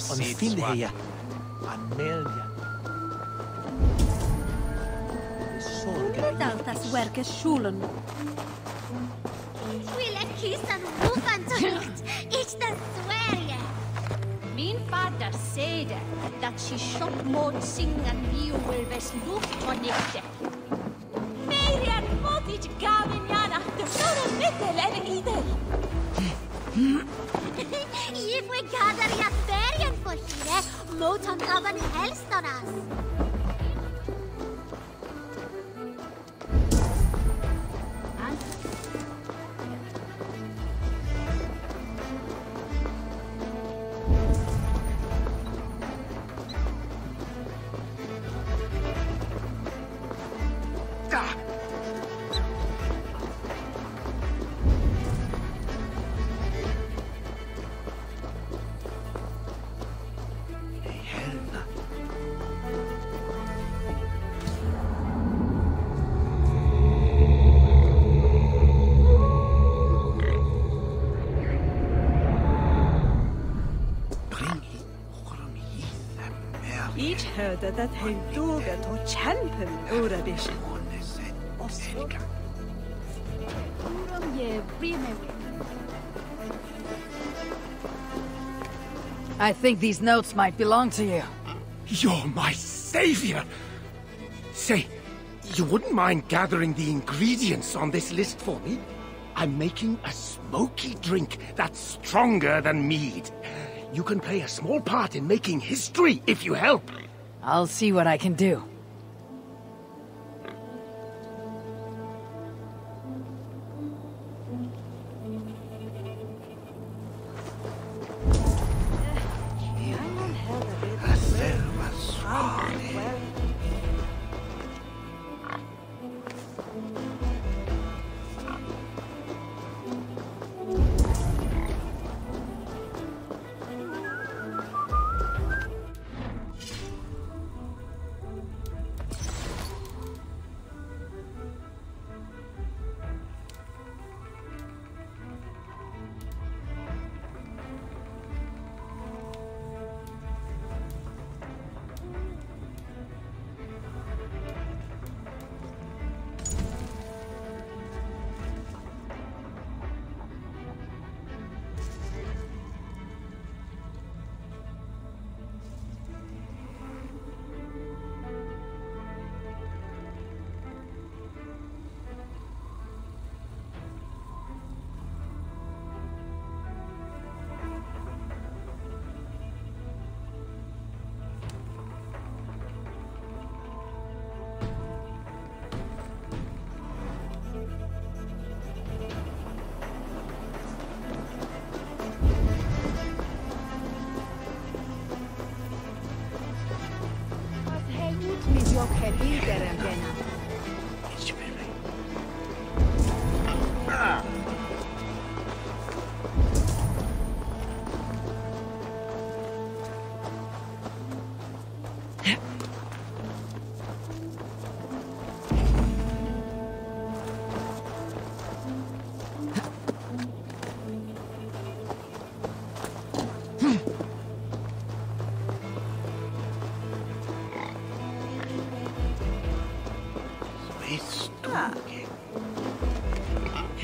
S11: Thane
S8: On
S11: seed
S8: finheja. Anelja.
S6: Daltas werkes schulen.
S4: Wille kissen rufan zulicht. Ich das Sverige.
S6: Min fader säger att she shot mod singan viuelves lufttornekte. Meirian
S4: motan gavan helstonas.
S7: Ich hörte, dass ein Duge to champion ura dich.
S6: Uram je brime
S1: I think these notes might belong to you.
S17: You're my savior! Say, you wouldn't mind gathering the ingredients on this list for me? I'm making a smoky drink that's stronger than mead. You can play a small part in making history if you help.
S1: I'll see what I can do.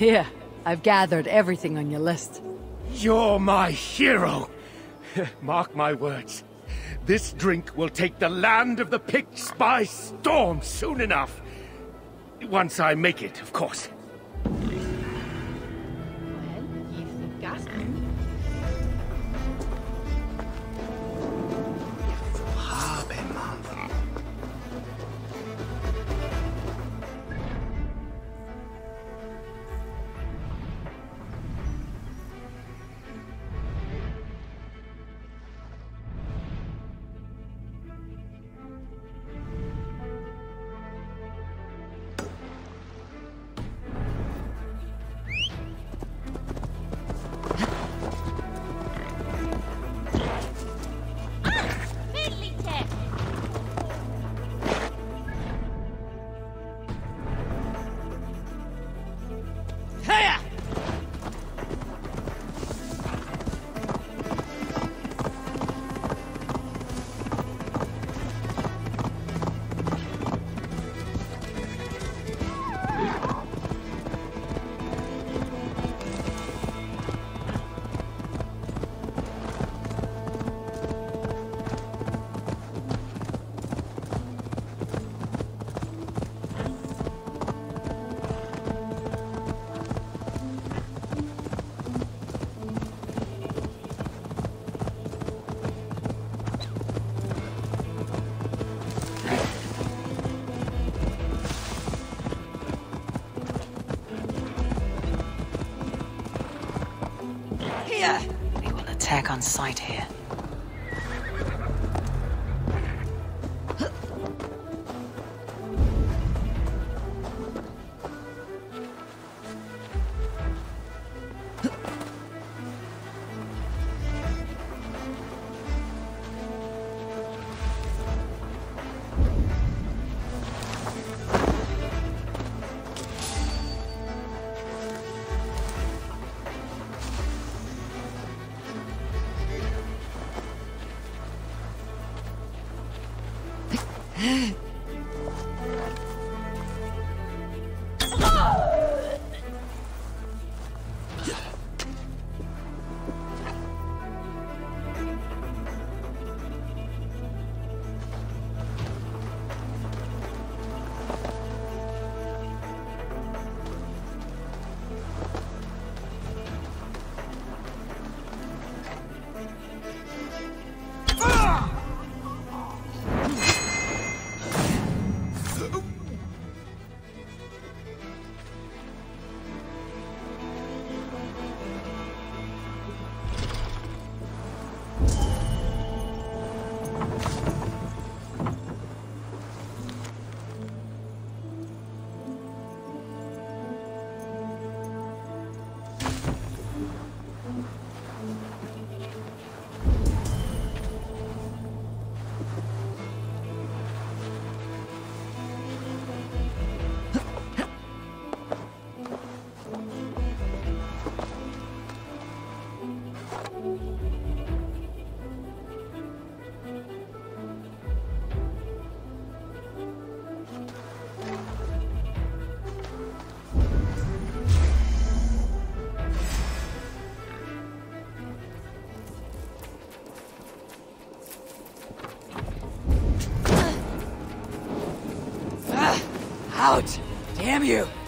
S1: Here, I've gathered everything on your list.
S17: You're my hero. Mark my words. This drink will take the land of the Picts by storm soon enough. Once I make it, of course.
S1: Damn you!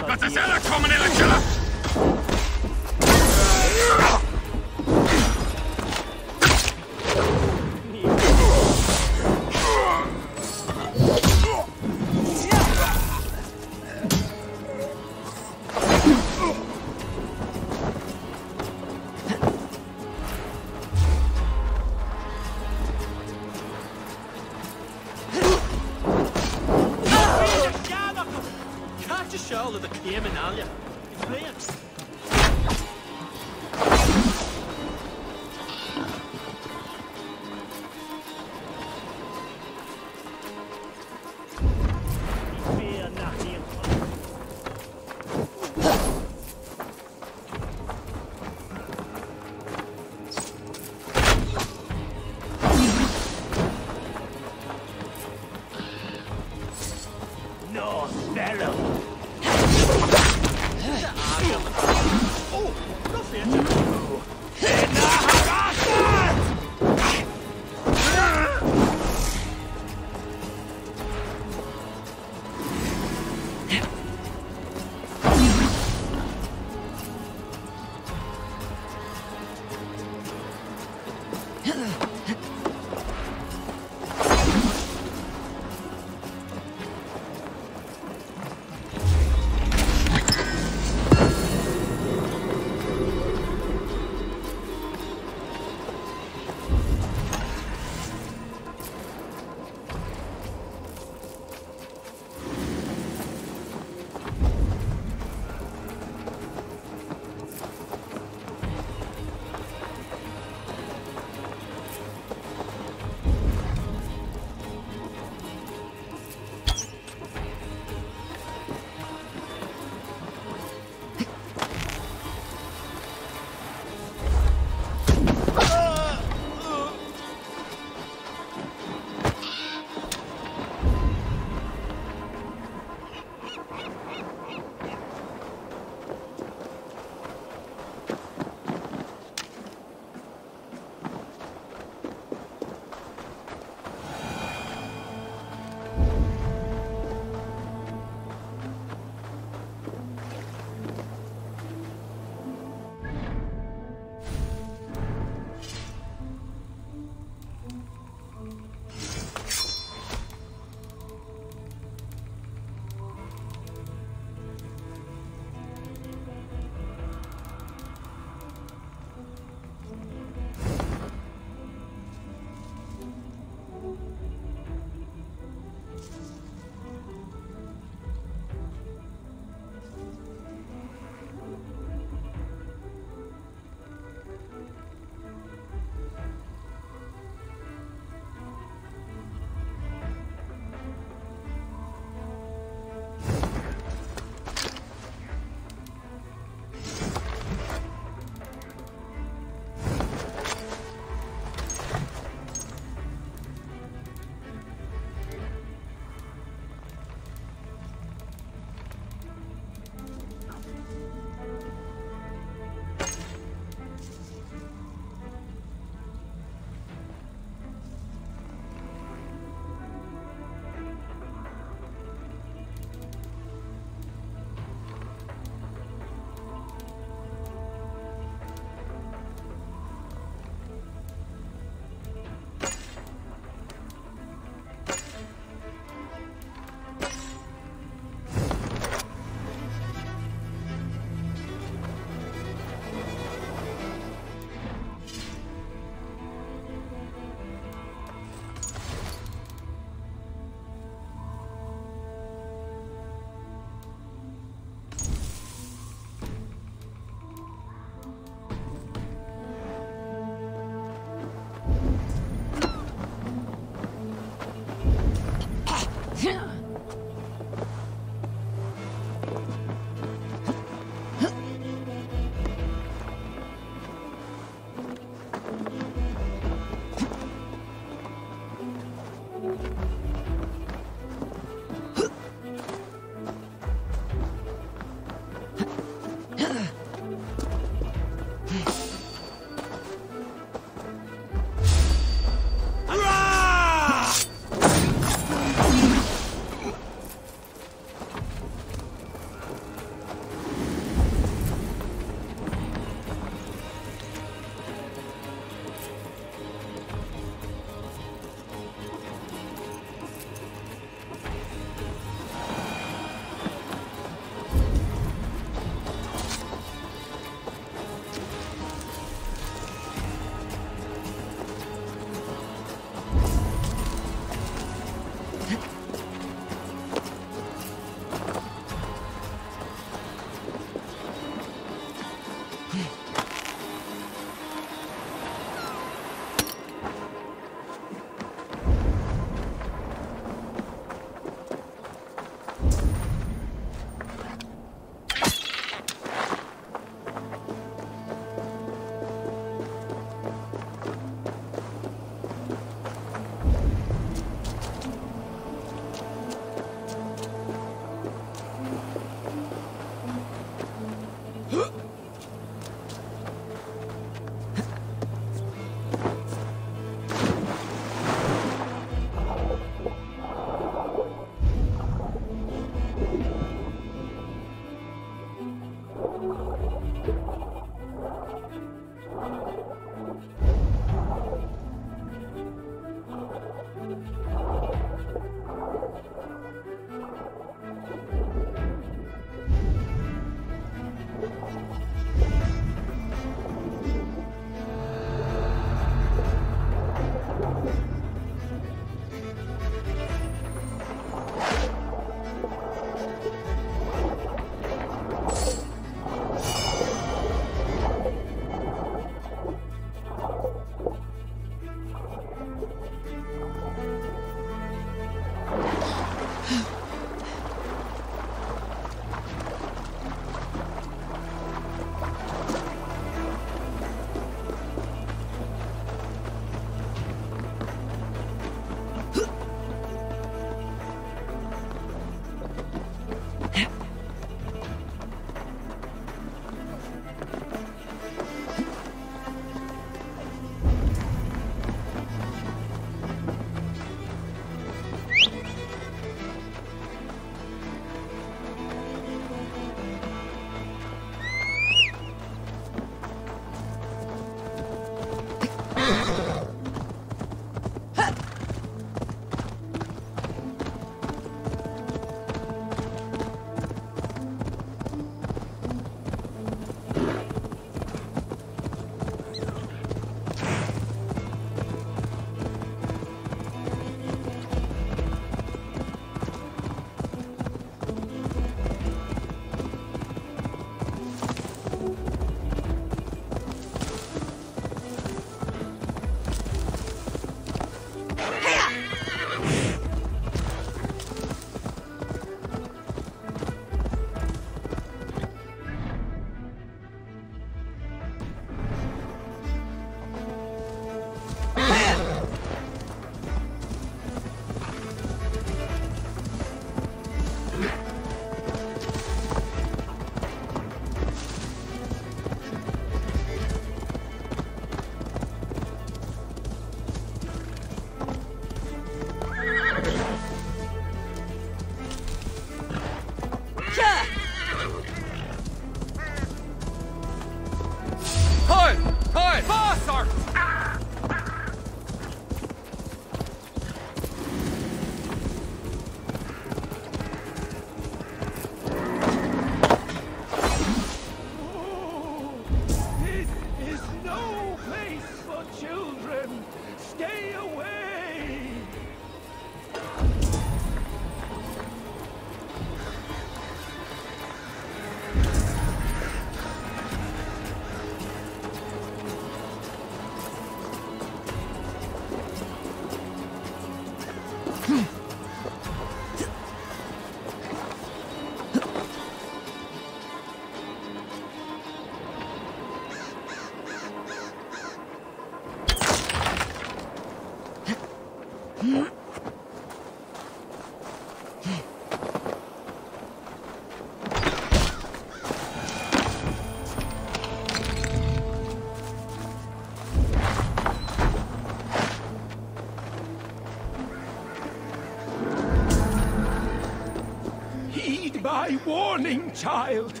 S17: My warning, child.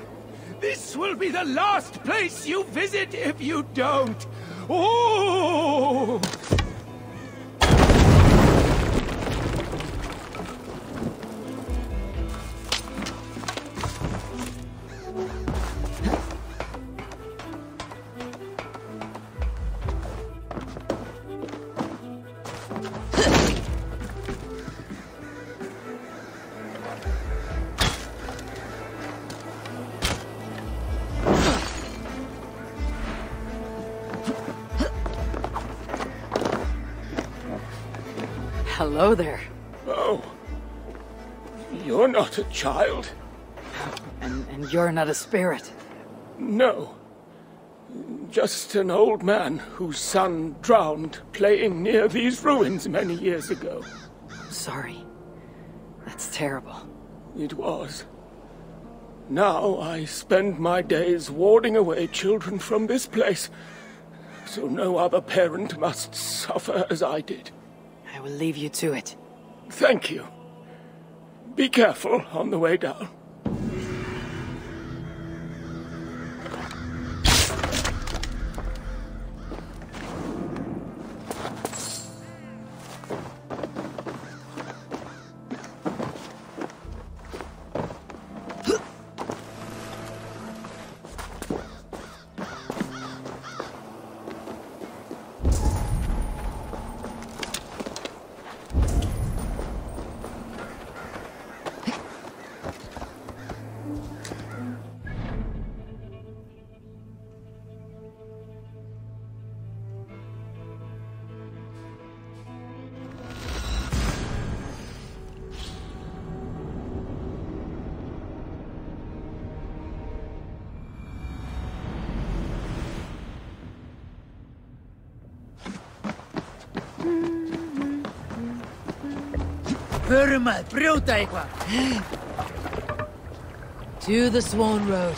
S17: This will be the last place you visit if you don't.
S1: Hello there.
S17: Oh. You're not a child.
S1: And, and you're not a spirit.
S17: No. Just an old man whose son drowned playing near these ruins many years ago.
S1: Sorry. That's terrible.
S17: It was. Now I spend my days warding away children from this place, so no other parent must suffer as I did.
S1: Will leave you to it.
S17: Thank you. Be careful on the way down.
S20: To the Swan Road.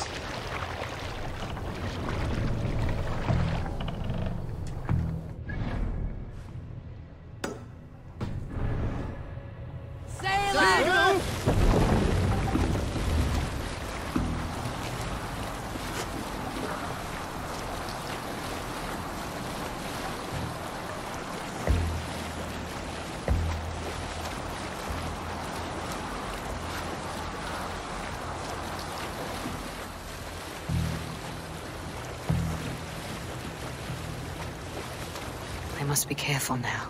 S8: Careful now.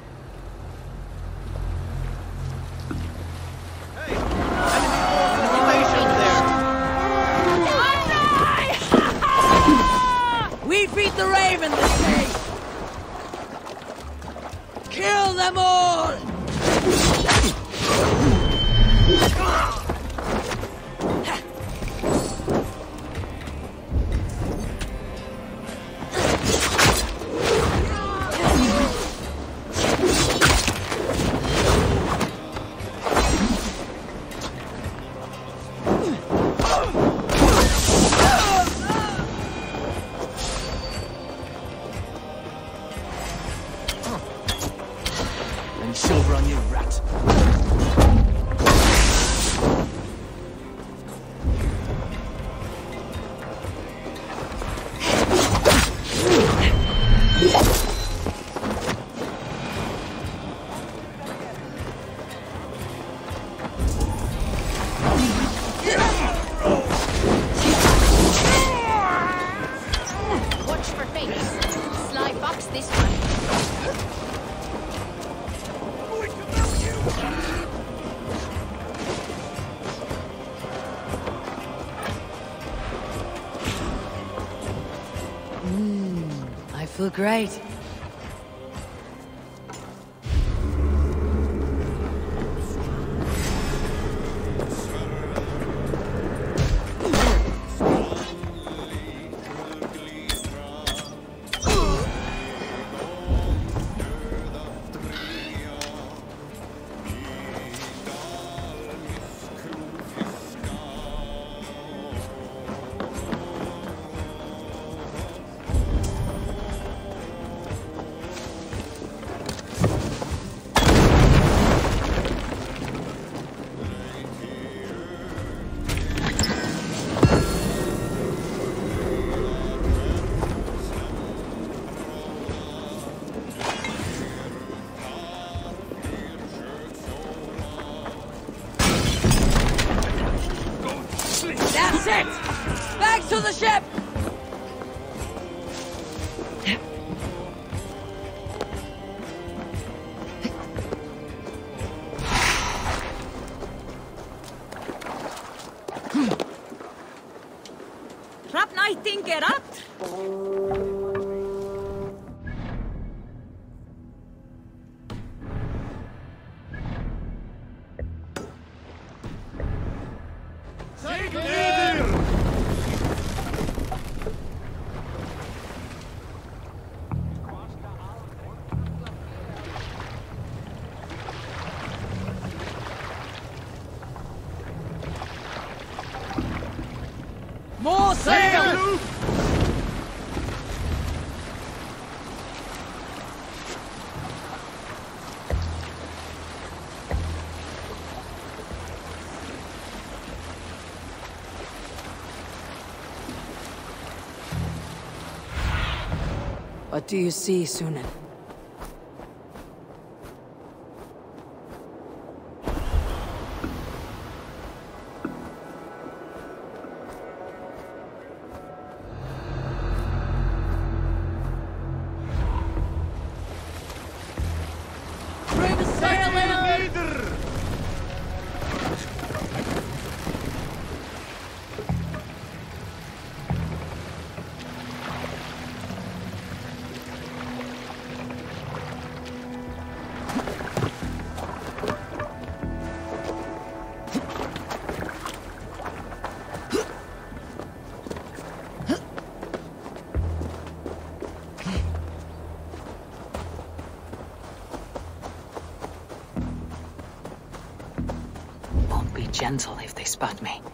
S1: Great. Do you see,
S6: Synin? gentle if they spot me.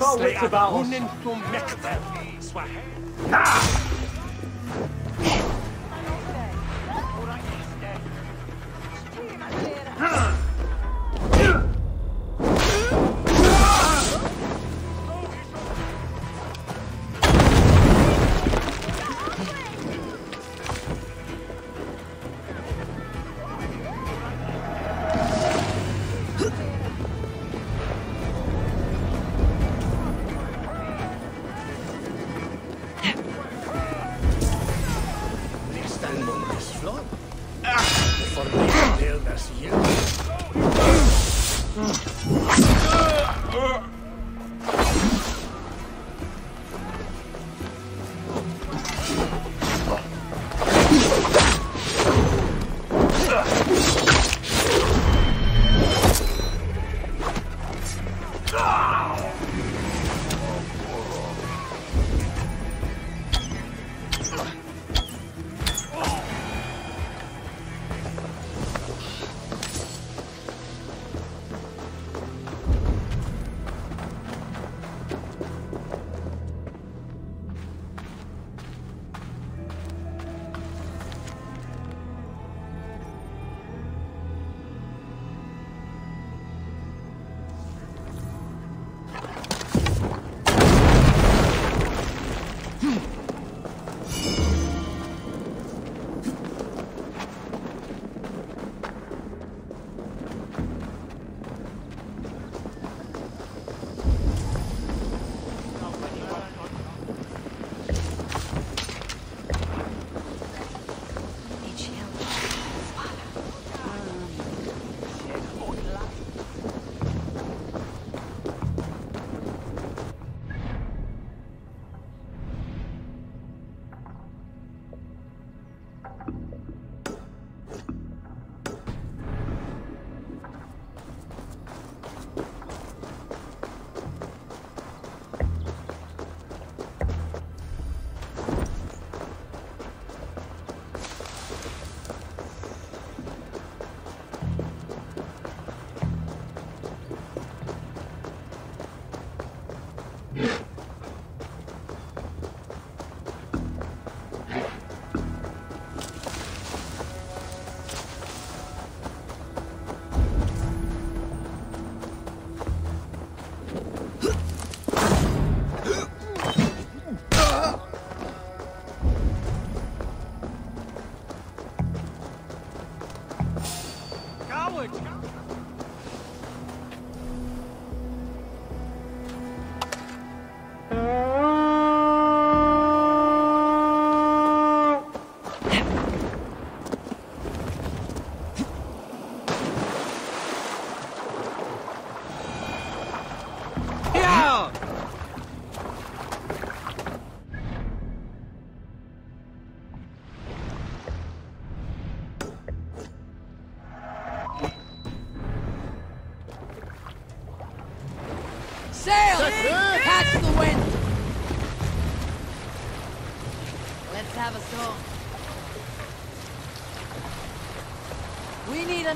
S11: Wurde.
S12: We keep our wits about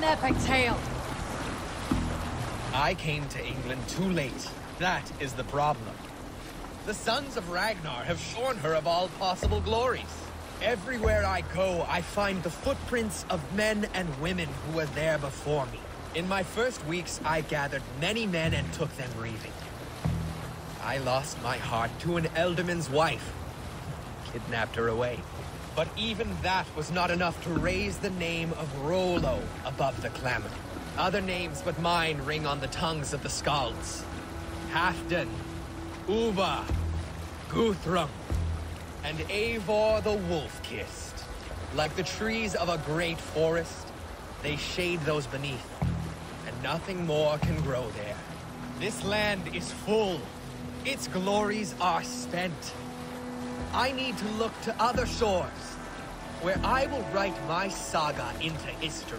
S21: epic tale.
S22: I came to England too late. That is the problem. The sons of Ragnar have shorn her of all possible glories. Everywhere I go, I find the footprints of men and women who were there before me. In my first weeks, I gathered many men and took them grieving. I lost my heart to an ealdorman's wife. Kidnapped her away. But even that was not enough to raise the name of Rollo above the clamor. Other names but mine ring on the tongues of the Skalds. Halfdan, Ubba, Guthrum, and Eivor the Wolf-Kissed. Like the trees of a great forest, they shade those beneath, and nothing more can grow there. This land is full. Its glories are spent. I need to look to other shores, where I will write my saga into history.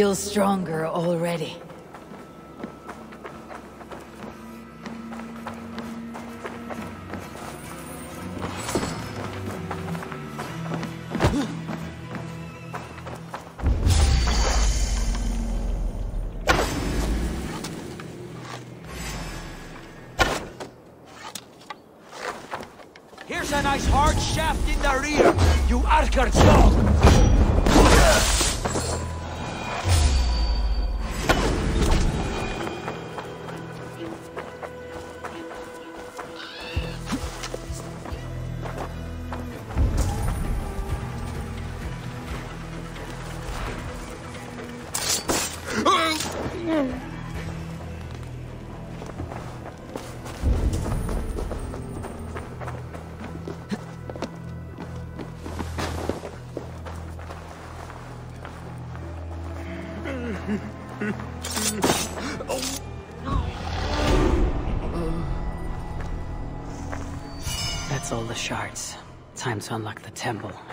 S23: Feel stronger already.
S5: Here's a nice hard shaft in the rear, you Archer dog!
S1: The temple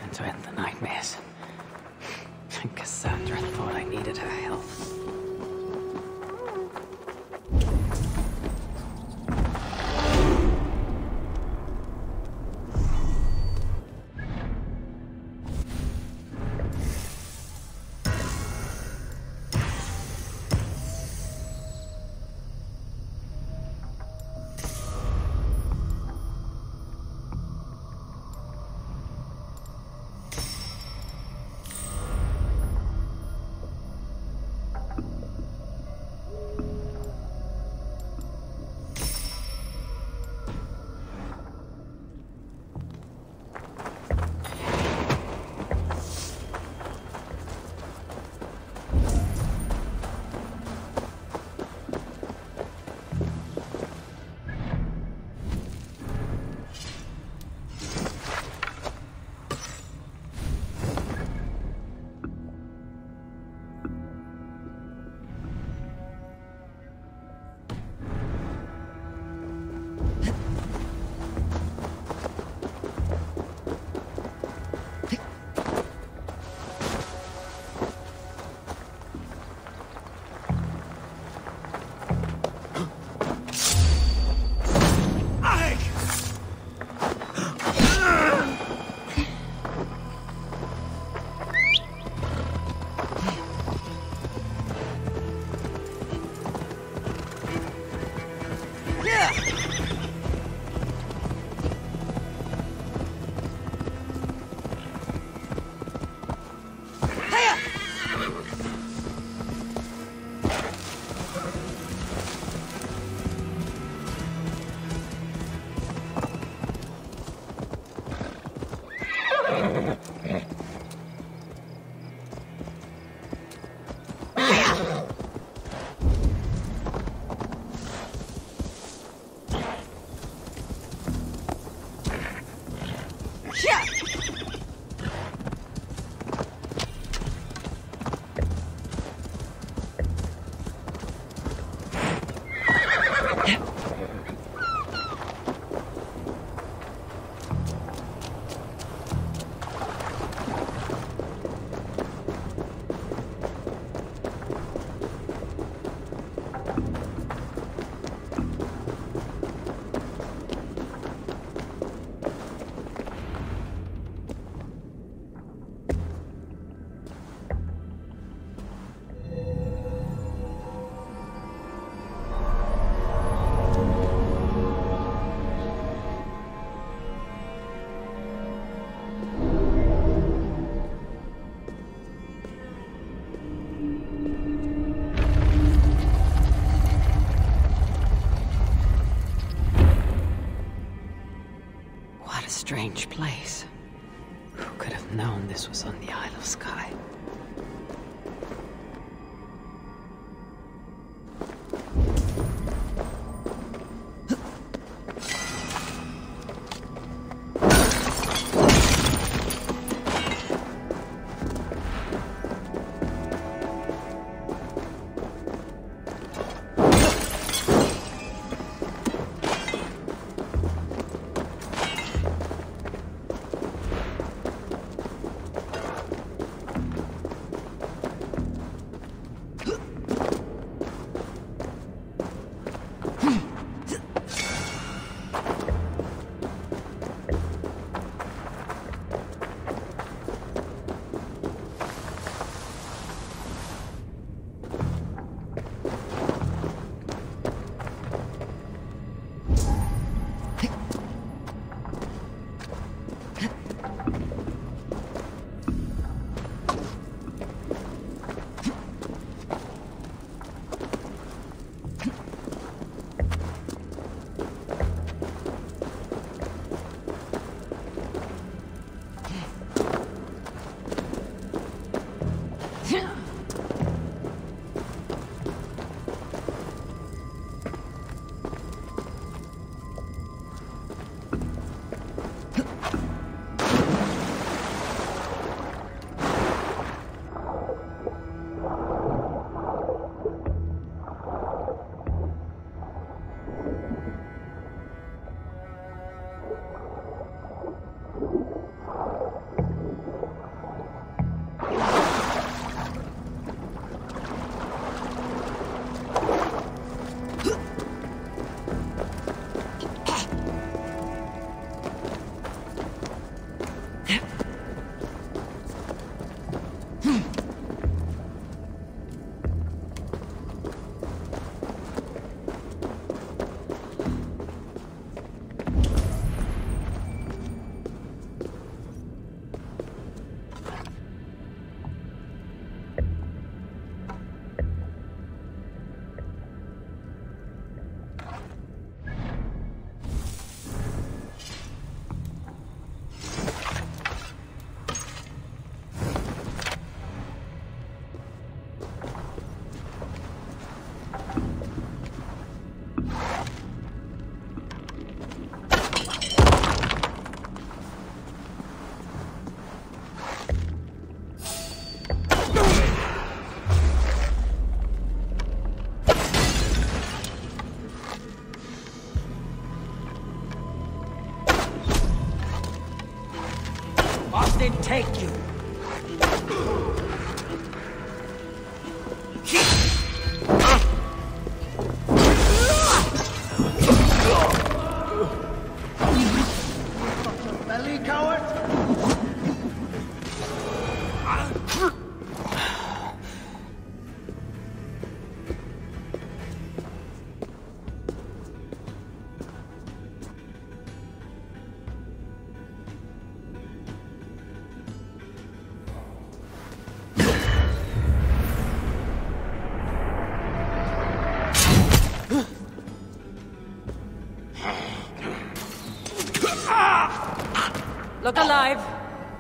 S24: alive.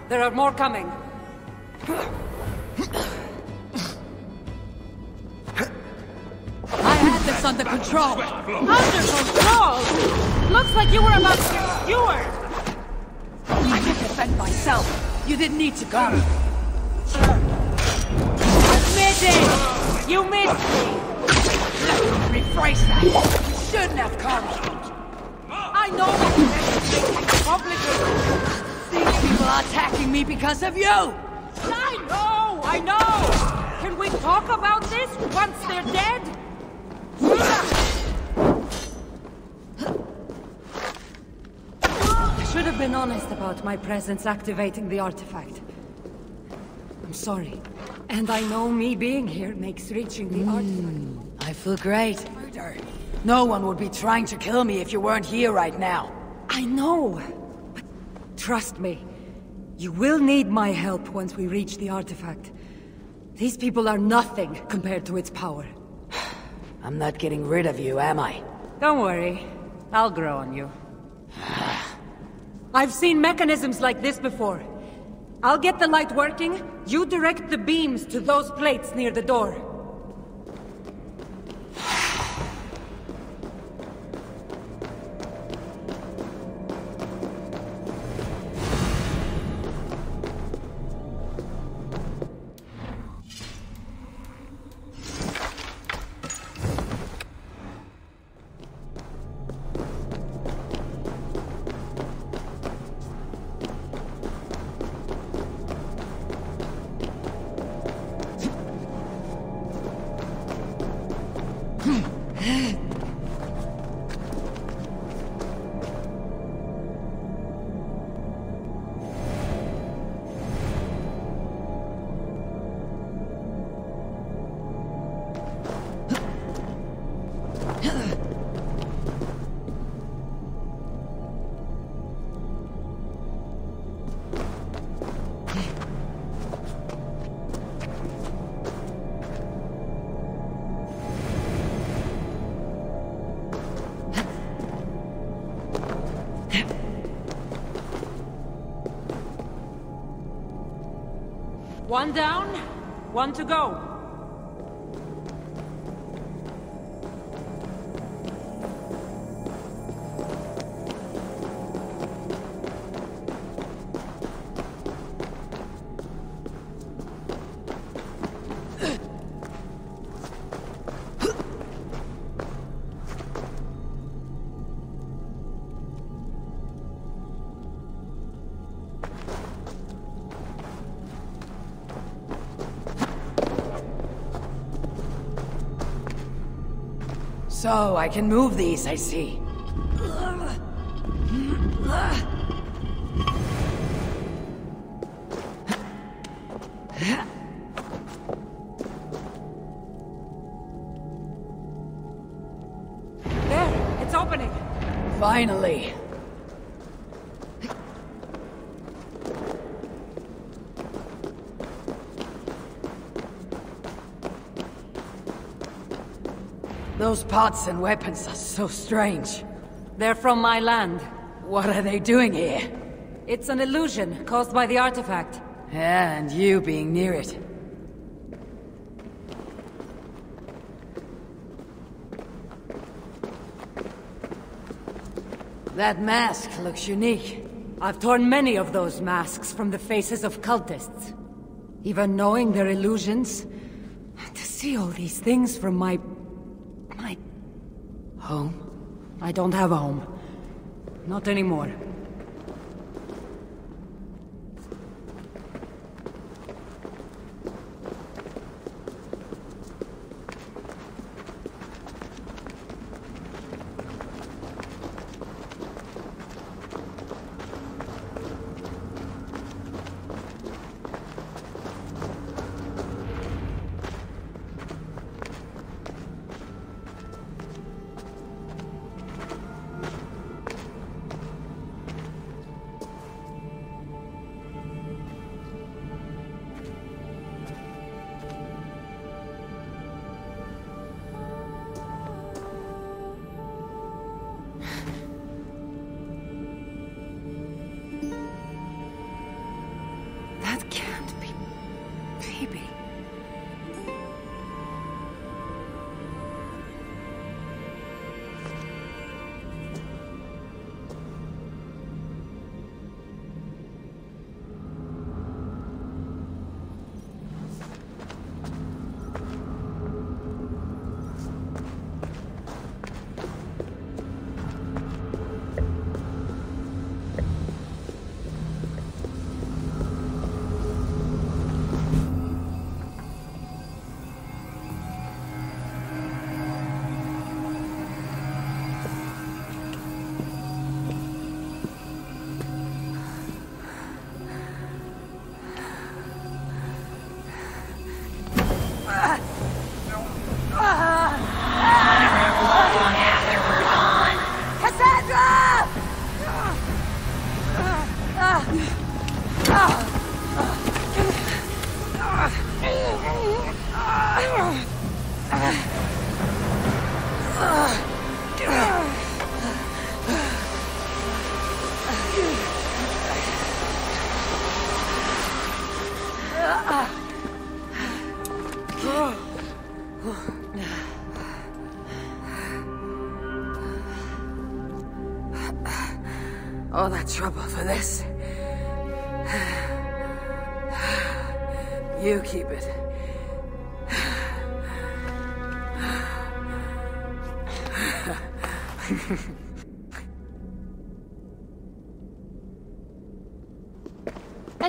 S24: There are more coming.
S1: I had this under control.
S14: Under control! Looks like you were about to get skewered!
S1: I can defend myself. You didn't need to come! Admit it! You missed me! Rephrase that! You shouldn't have come! Me because of you!
S14: I know! I know! Can we talk about this once they're dead? I should have been honest about my presence activating the artifact. I'm sorry. And I know me being here makes reaching the artifact.
S1: Hmm, I feel great. No one would be trying to kill me if you weren't here right now.
S14: I know. But trust me, will need my help once we reach the artifact. These people are nothing compared to its power.
S1: I'm not getting rid of you, am I?
S14: Don't worry. I'll grow on you. I've seen mechanisms like this before. I'll get the light working. You direct the beams to those plates near the door. One down, one to go.
S1: So, I can move these, I see. Those and weapons are so strange.
S14: They're from my land.
S1: What are they doing here?
S14: It's an illusion caused by the artifact.
S1: Yeah, and you being near it. That mask looks unique.
S14: I've torn many of those masks from the faces of cultists. Even knowing they're illusions, to see all these things from my...
S1: home?
S14: I don't have a home. Not anymore.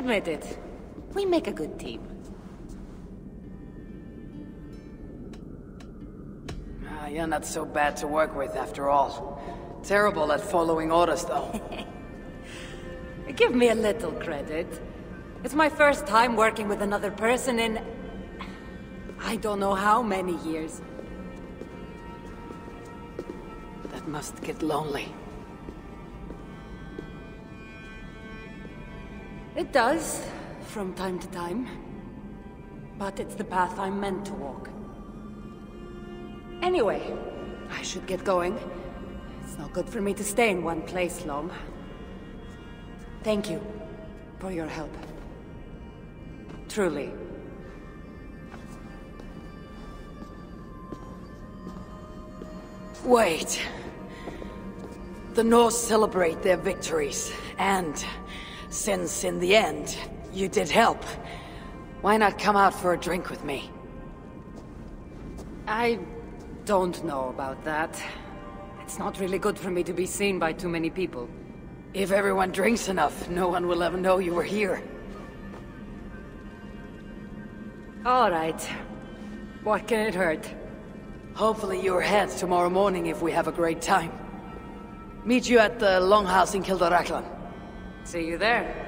S14: Admit it. We make a good team.
S1: Ah, you're not so bad to work with after all. Terrible at following orders, though.
S14: Give me a little credit. It's my first time working with another person in... I don't know how many years.
S1: That must get lonely.
S14: It does, from time to time. But it's the path I'm meant to walk. Anyway, I should get going. It's not good for me to stay in one place long. Thank you for your help. Truly.
S1: Wait. The Norse celebrate their victories, and since in the end, you did help, why not come out for a drink with me?
S14: I don't know about that. It's not really good for me to be seen by too many people.
S1: If everyone drinks enough, no one will ever know you were here.
S14: All right. What can it hurt?
S1: Hopefully you're ahead tomorrow morning if we have a great time. Meet you at the Longhouse in Kildaraklan.
S14: See you there.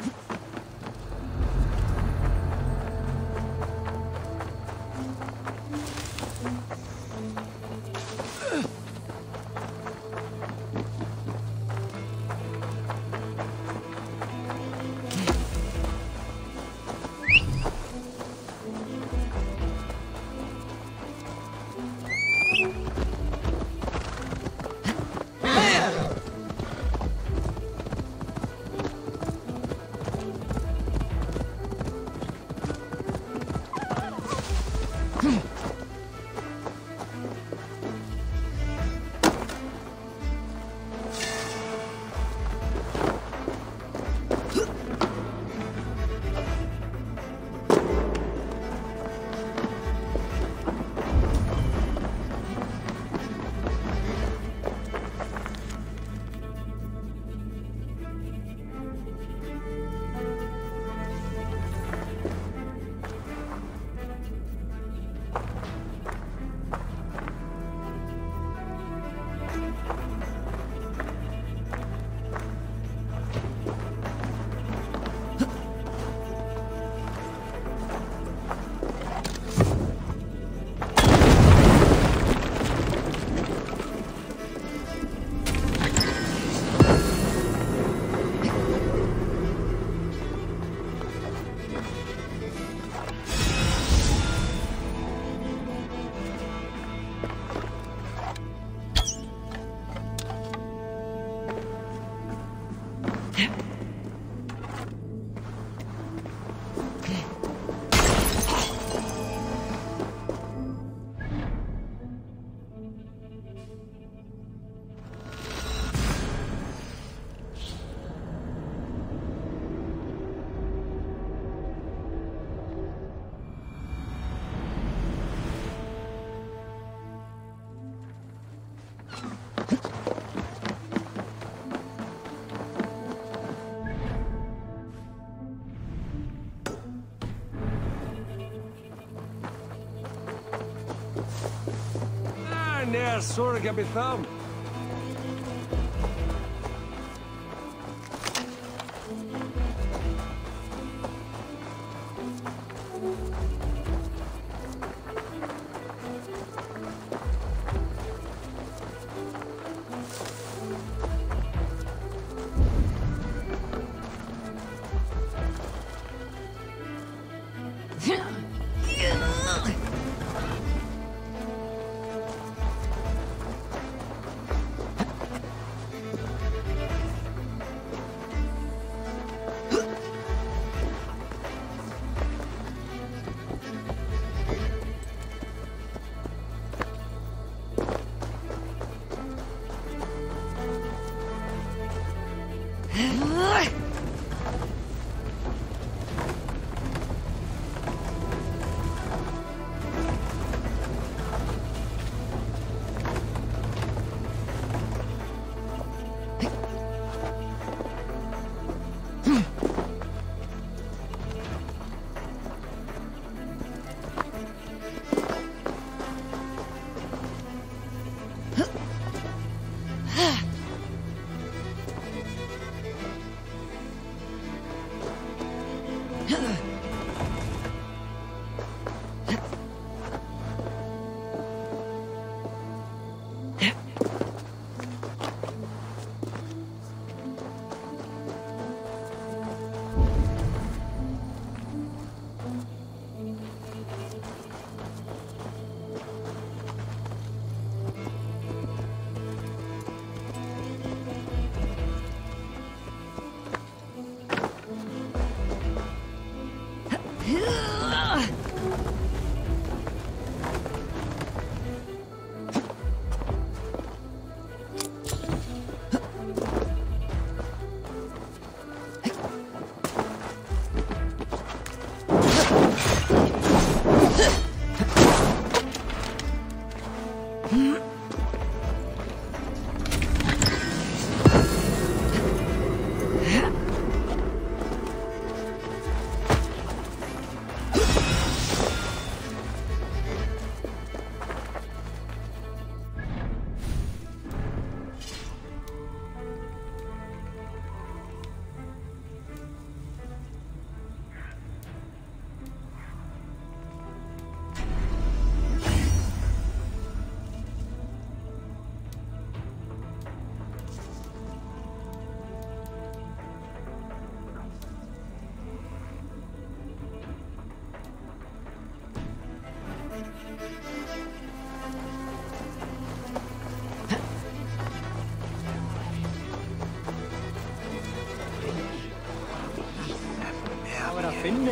S11: Ah, near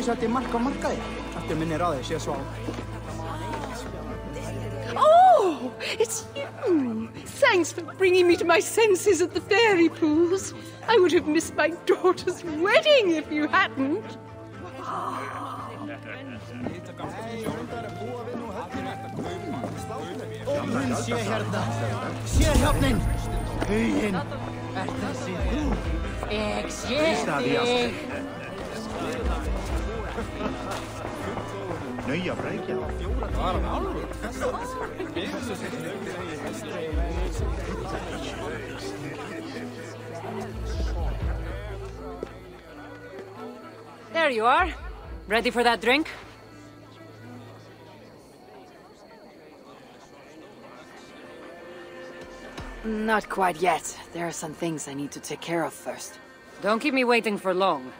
S11: Sorga Bitham.
S25: Finni sett í mark á markaði. Eftir minni ráði sé svo
S6: Oh, it's you. Thanks for bringing me to my senses at the fairy pools. I would have missed my daughter's wedding if you hadn't.
S25: Hún sé hérna. Sé hjálpnin. Huginn. Er þessi þú?
S1: Ég sé
S25: Ístaði
S1: þig.
S26: Nöja breykja.
S25: Var hann alveg?
S14: There you are. Ready for that drink?
S1: Not quite yet. There are some things I need to take care of first.
S14: Don't keep me waiting for long.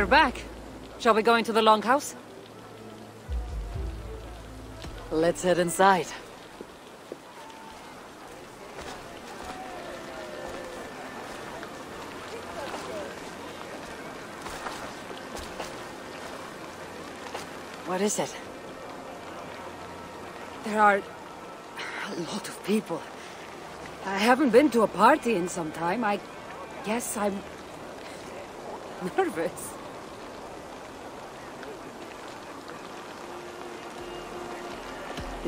S14: You're back. Shall we go into the longhouse?
S1: Let's head inside.
S27: What is it?
S14: There are a lot of people. I haven't been to a party in some time. I guess I'm nervous.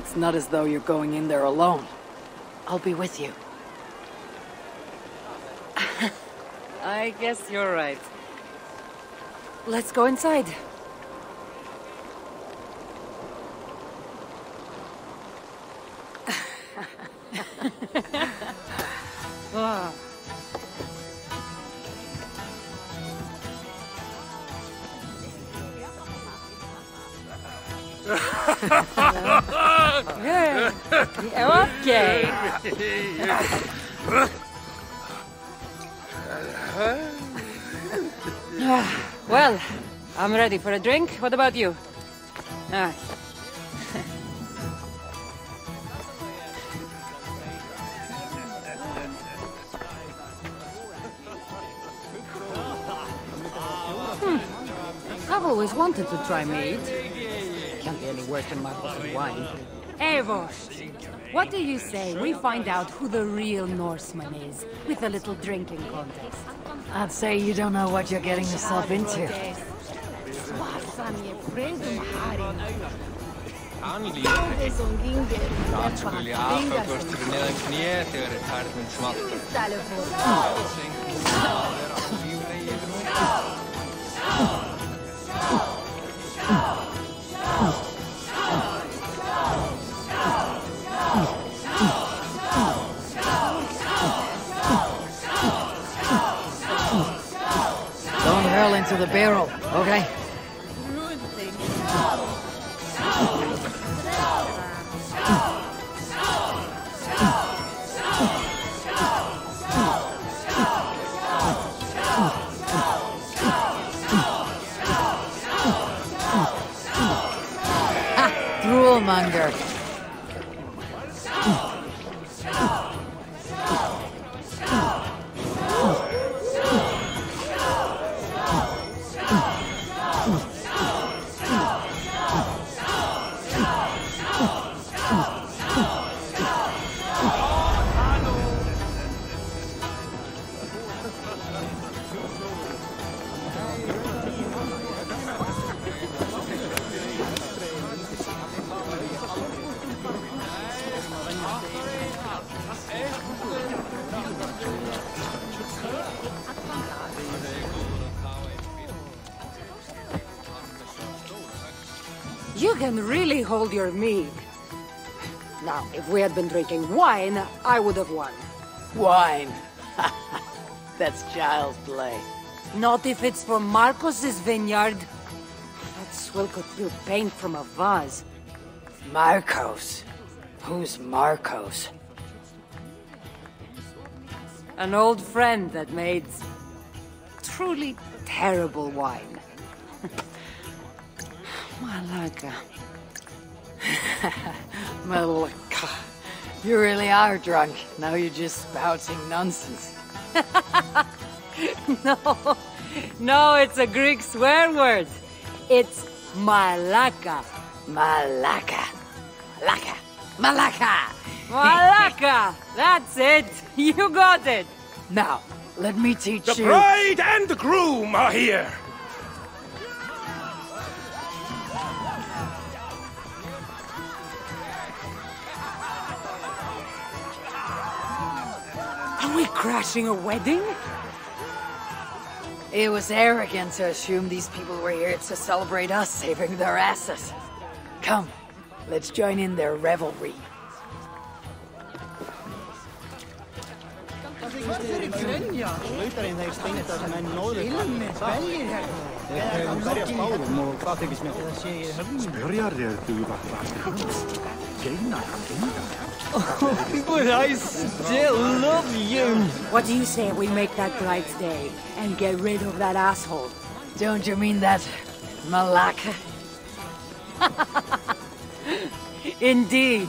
S1: It's not as though you're going in there alone. I'll be with you.
S14: I guess you're right. Let's go inside. Ready for a drink. What about you? Ah. Hmm. I've always wanted to try mead. Can't be any worse than my bottled wine. Eivor, what do you say we find out who the real Norseman is with a little drinking contest?
S1: I'd say you don't know what you're getting yourself into.
S6: preso Annelíf Náttúrulega aðfokkurst fyrir neðan knið þegar
S1: það
S14: er með smalta. Hold your mead. Now, if we had been drinking wine, I would have won.
S1: Wine. That's child's play.
S14: Not if it's from Markos's vineyard. That swill could do paint from a vase.
S1: Markos. Who's Markos?
S14: An old friend that made truly terrible wine. Malaga.
S1: Malaka. You really are drunk. Now you're just spouting nonsense.
S14: no, no, it's a Greek swear word. It's malaka.
S1: Malaka. Malaka. Malaka.
S14: Malaka. That's it. You got it.
S1: Now, let me teach
S17: The
S1: you.
S17: bride and the groom are here.
S14: We crashing a wedding?
S1: It was arrogant to assume these people were here to celebrate us saving their asses. Come, let's join in their revelry.
S5: Spyrjar duva Geinar hann innan.
S14: But I still love you. What do you say we make that bride's day and get rid of that asshole?
S1: Don't you mean that Malaka?
S14: Indeed.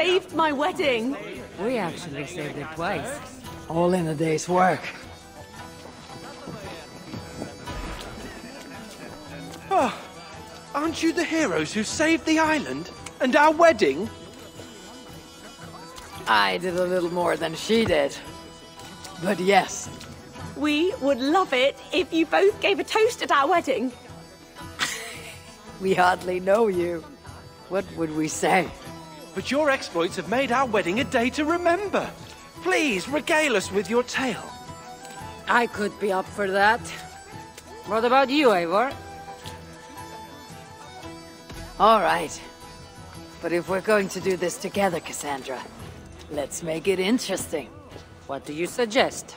S7: saved my wedding.
S14: We actually saved it twice.
S1: All in a day's work.
S5: Oh, aren't you the heroes who saved the island? And our wedding?
S1: I did a little more than she did. But yes.
S7: We would love it if you both gave a toast at our wedding.
S1: We hardly know you. What would we say?
S5: But your exploits have made our wedding a day to remember. Please, regale us with your tale.
S14: I could be up for that. What about you, Eivor?
S1: All right. But if we're going to do this together, Kassandra, let's make it interesting.
S14: What do you suggest?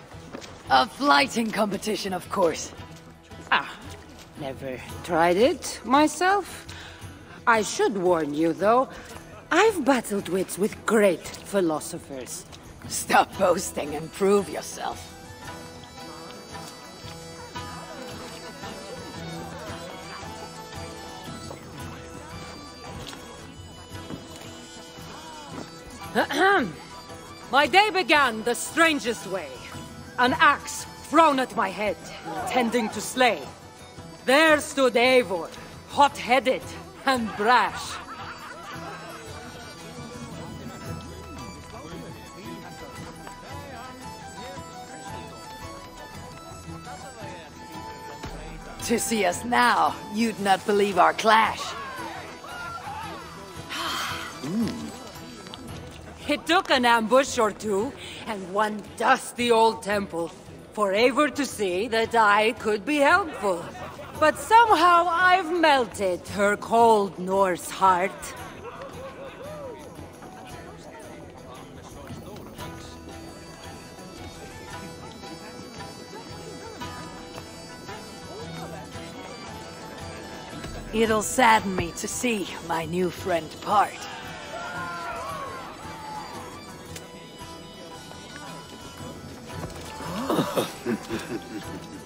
S1: A flyting competition, of course.
S14: Ah, never tried it myself. I should warn you, though, I've battled wits with great philosophers.
S1: Stop boasting and prove yourself.
S14: My day began the strangest way. An axe thrown at my head, intending to slay. There stood Eivor, hot-headed and brash.
S1: To see us now, you'd not believe our clash.
S14: It took an ambush or two, and one dusty old temple, for Eivor to see that I could be helpful. But somehow I've melted her cold Norse heart.
S1: It'll sadden me to see my new friend part.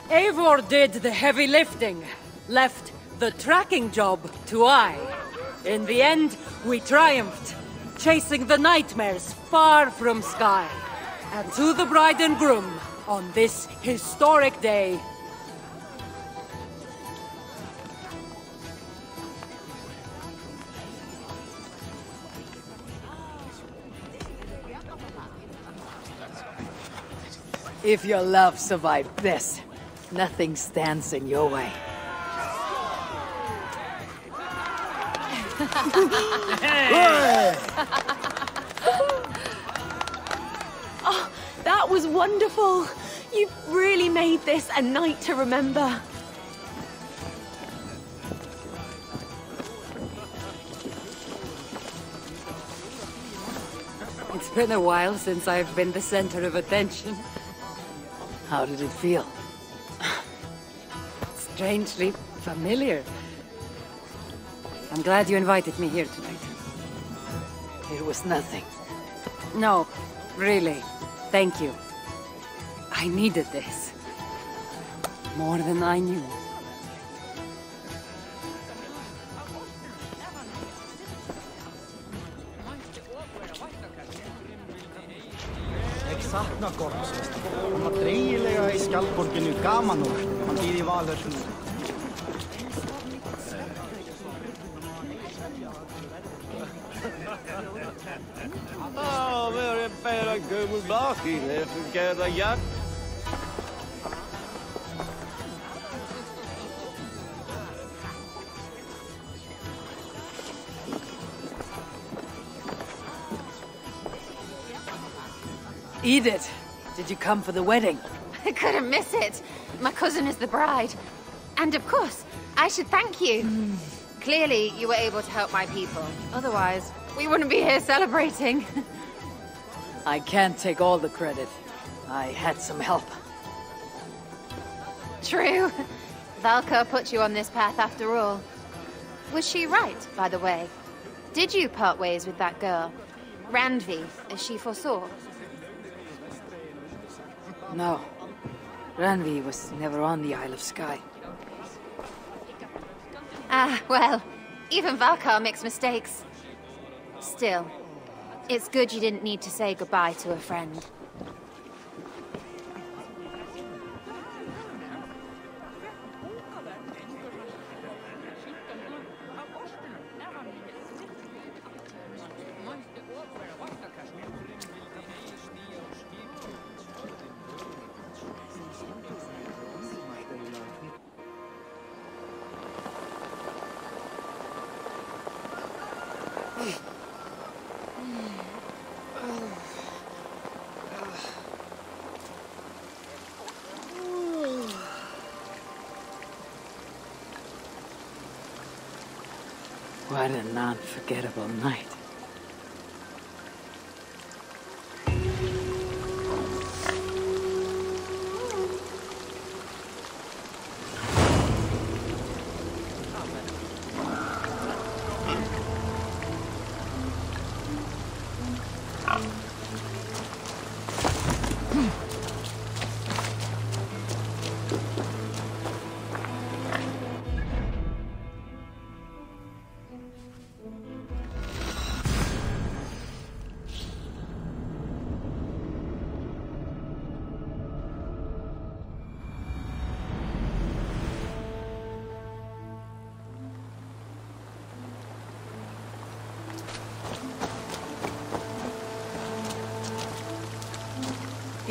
S14: Eivor did the heavy lifting, left the tracking job to I. In the end, we triumphed, chasing the nightmares far from Skye. And to the bride and groom, on this historic day,
S1: If your love survived this, nothing stands in your way.
S7: oh, that was wonderful. You've really made this a night to remember.
S14: it's been a while since I've been the center of attention.
S1: How did it feel?
S14: Strangely familiar. I'm glad you invited me here tonight.
S1: It was nothing.
S14: No, really. Thank you. I needed this. More than I knew.
S28: sakna Gormsest. Hann var dreigilega í skjaldborginu Gamanor. Hann býði í Valhöllum.
S11: Oh, we er bijna gömul blokkie. Even kijken jak.
S1: Edith, did you come for the wedding?
S2: Couldn't miss it. My cousin is the bride. And of course, I should thank you. Hmm. Clearly, you were able to help my people. Otherwise, we wouldn't be here celebrating.
S1: I can't take all the credit. I had some help.
S2: True. Valka put you on this path after all. Was she right, by the way? Did you part ways with that girl? Randvi, as she foresaw?
S1: No. Randvi was never on the Isle of Skye.
S2: Ah, well, even Valka makes mistakes. Still, It's good you didn't need to say goodbye to a friend.
S1: Unforgettable night.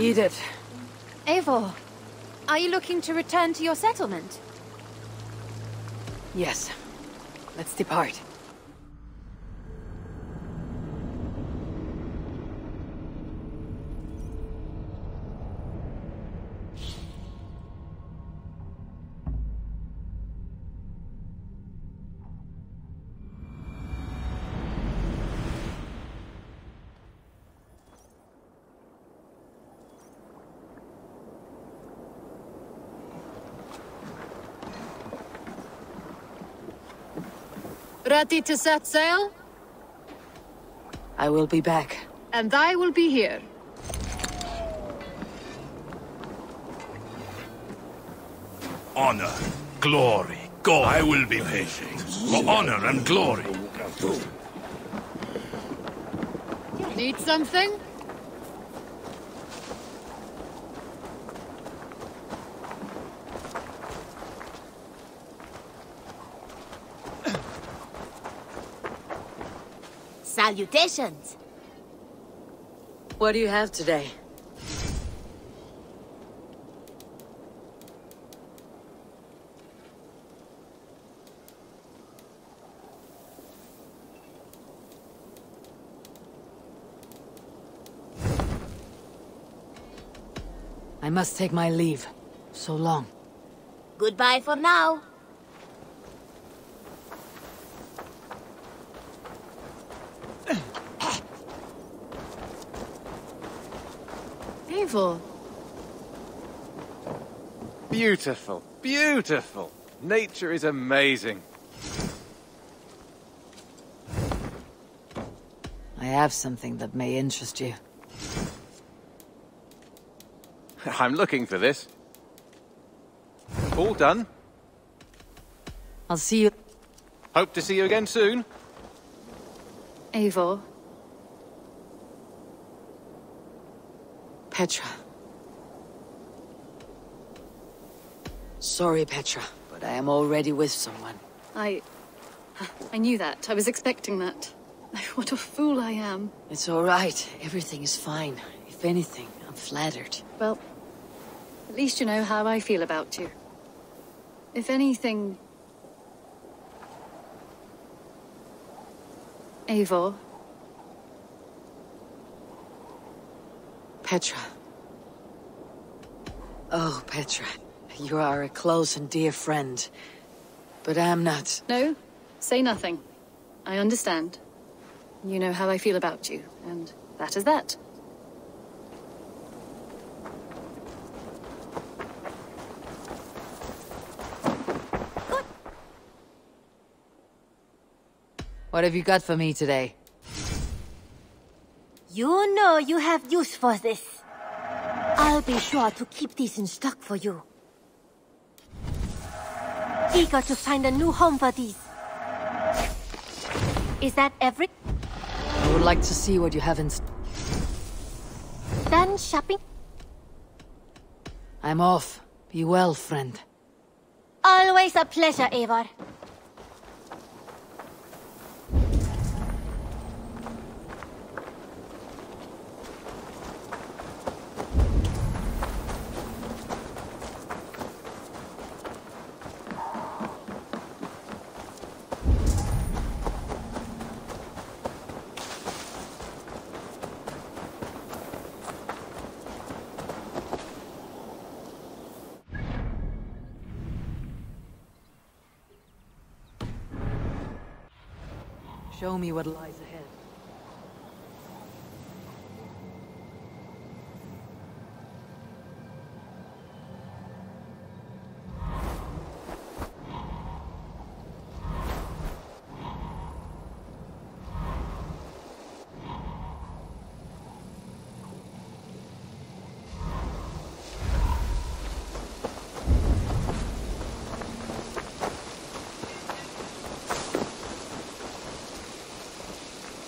S1: Edith.
S2: Eivor, are you looking to return to your settlement?
S1: Yes. Let's depart.
S29: Ready to set sail?
S1: I will be back.
S29: And I will be here.
S17: Honor, glory, God. I will be patient. For honor and glory.
S29: Need something?
S4: Salutations!
S1: What do you have today? I must take my leave. So long.
S4: Goodbye for now.
S29: Eivor.
S30: Beautiful, beautiful. Nature is amazing.
S1: I have something that may interest you.
S30: I'm looking for this. All done.
S1: I'll see you...
S30: Hope to see you again soon.
S2: Eivor.
S1: Petra. Sorry, Petra, but I am already with someone.
S31: I... I knew that. I was expecting that. What a fool I am.
S1: It's all right. Everything is fine. If anything, I'm flattered.
S31: Well, at least you know how I feel about you. If anything... Eivor,
S1: Petra. Oh, Petra. You are a close and dear friend. But I'm not.
S31: No, say nothing. I understand. You know how I feel about you, and that is that.
S1: What have you got for me today?
S4: You know you have use for this. I'll be sure to keep these in stock for you. Eager to find a new home for these. Is that every...
S1: I would like to see what you have in...
S4: Done shopping?
S1: I'm off. Be well, friend.
S4: Always a pleasure, Eivor.
S1: Show me what lies ahead.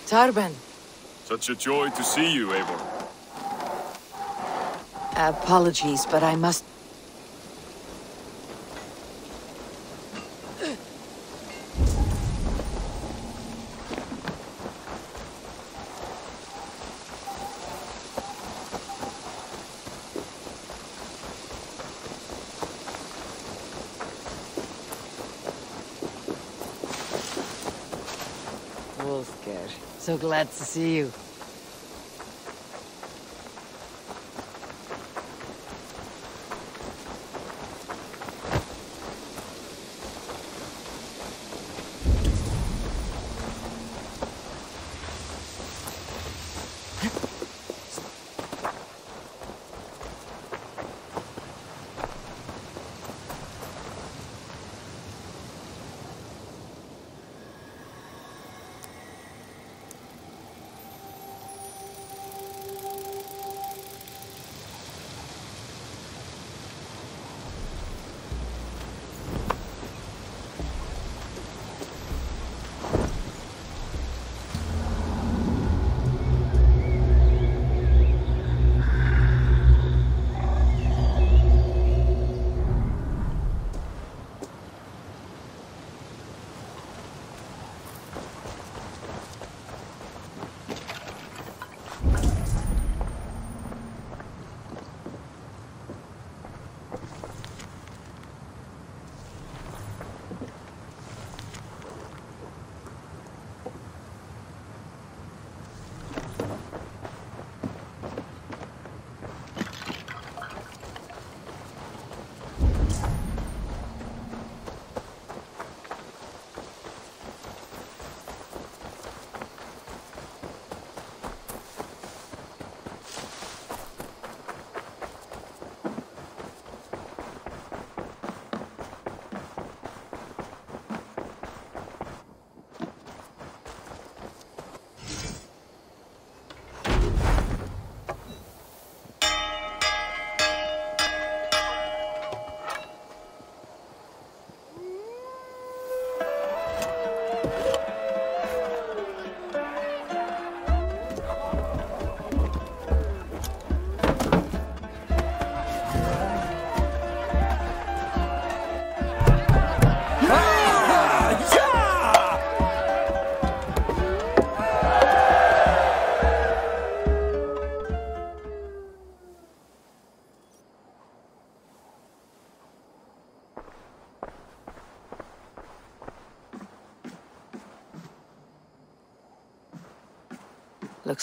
S1: Tarben,
S32: Such a joy to see you, Eivor.
S1: apologies, but I must... Wolfgar, so glad to see you.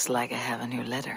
S1: Like I have a new letter.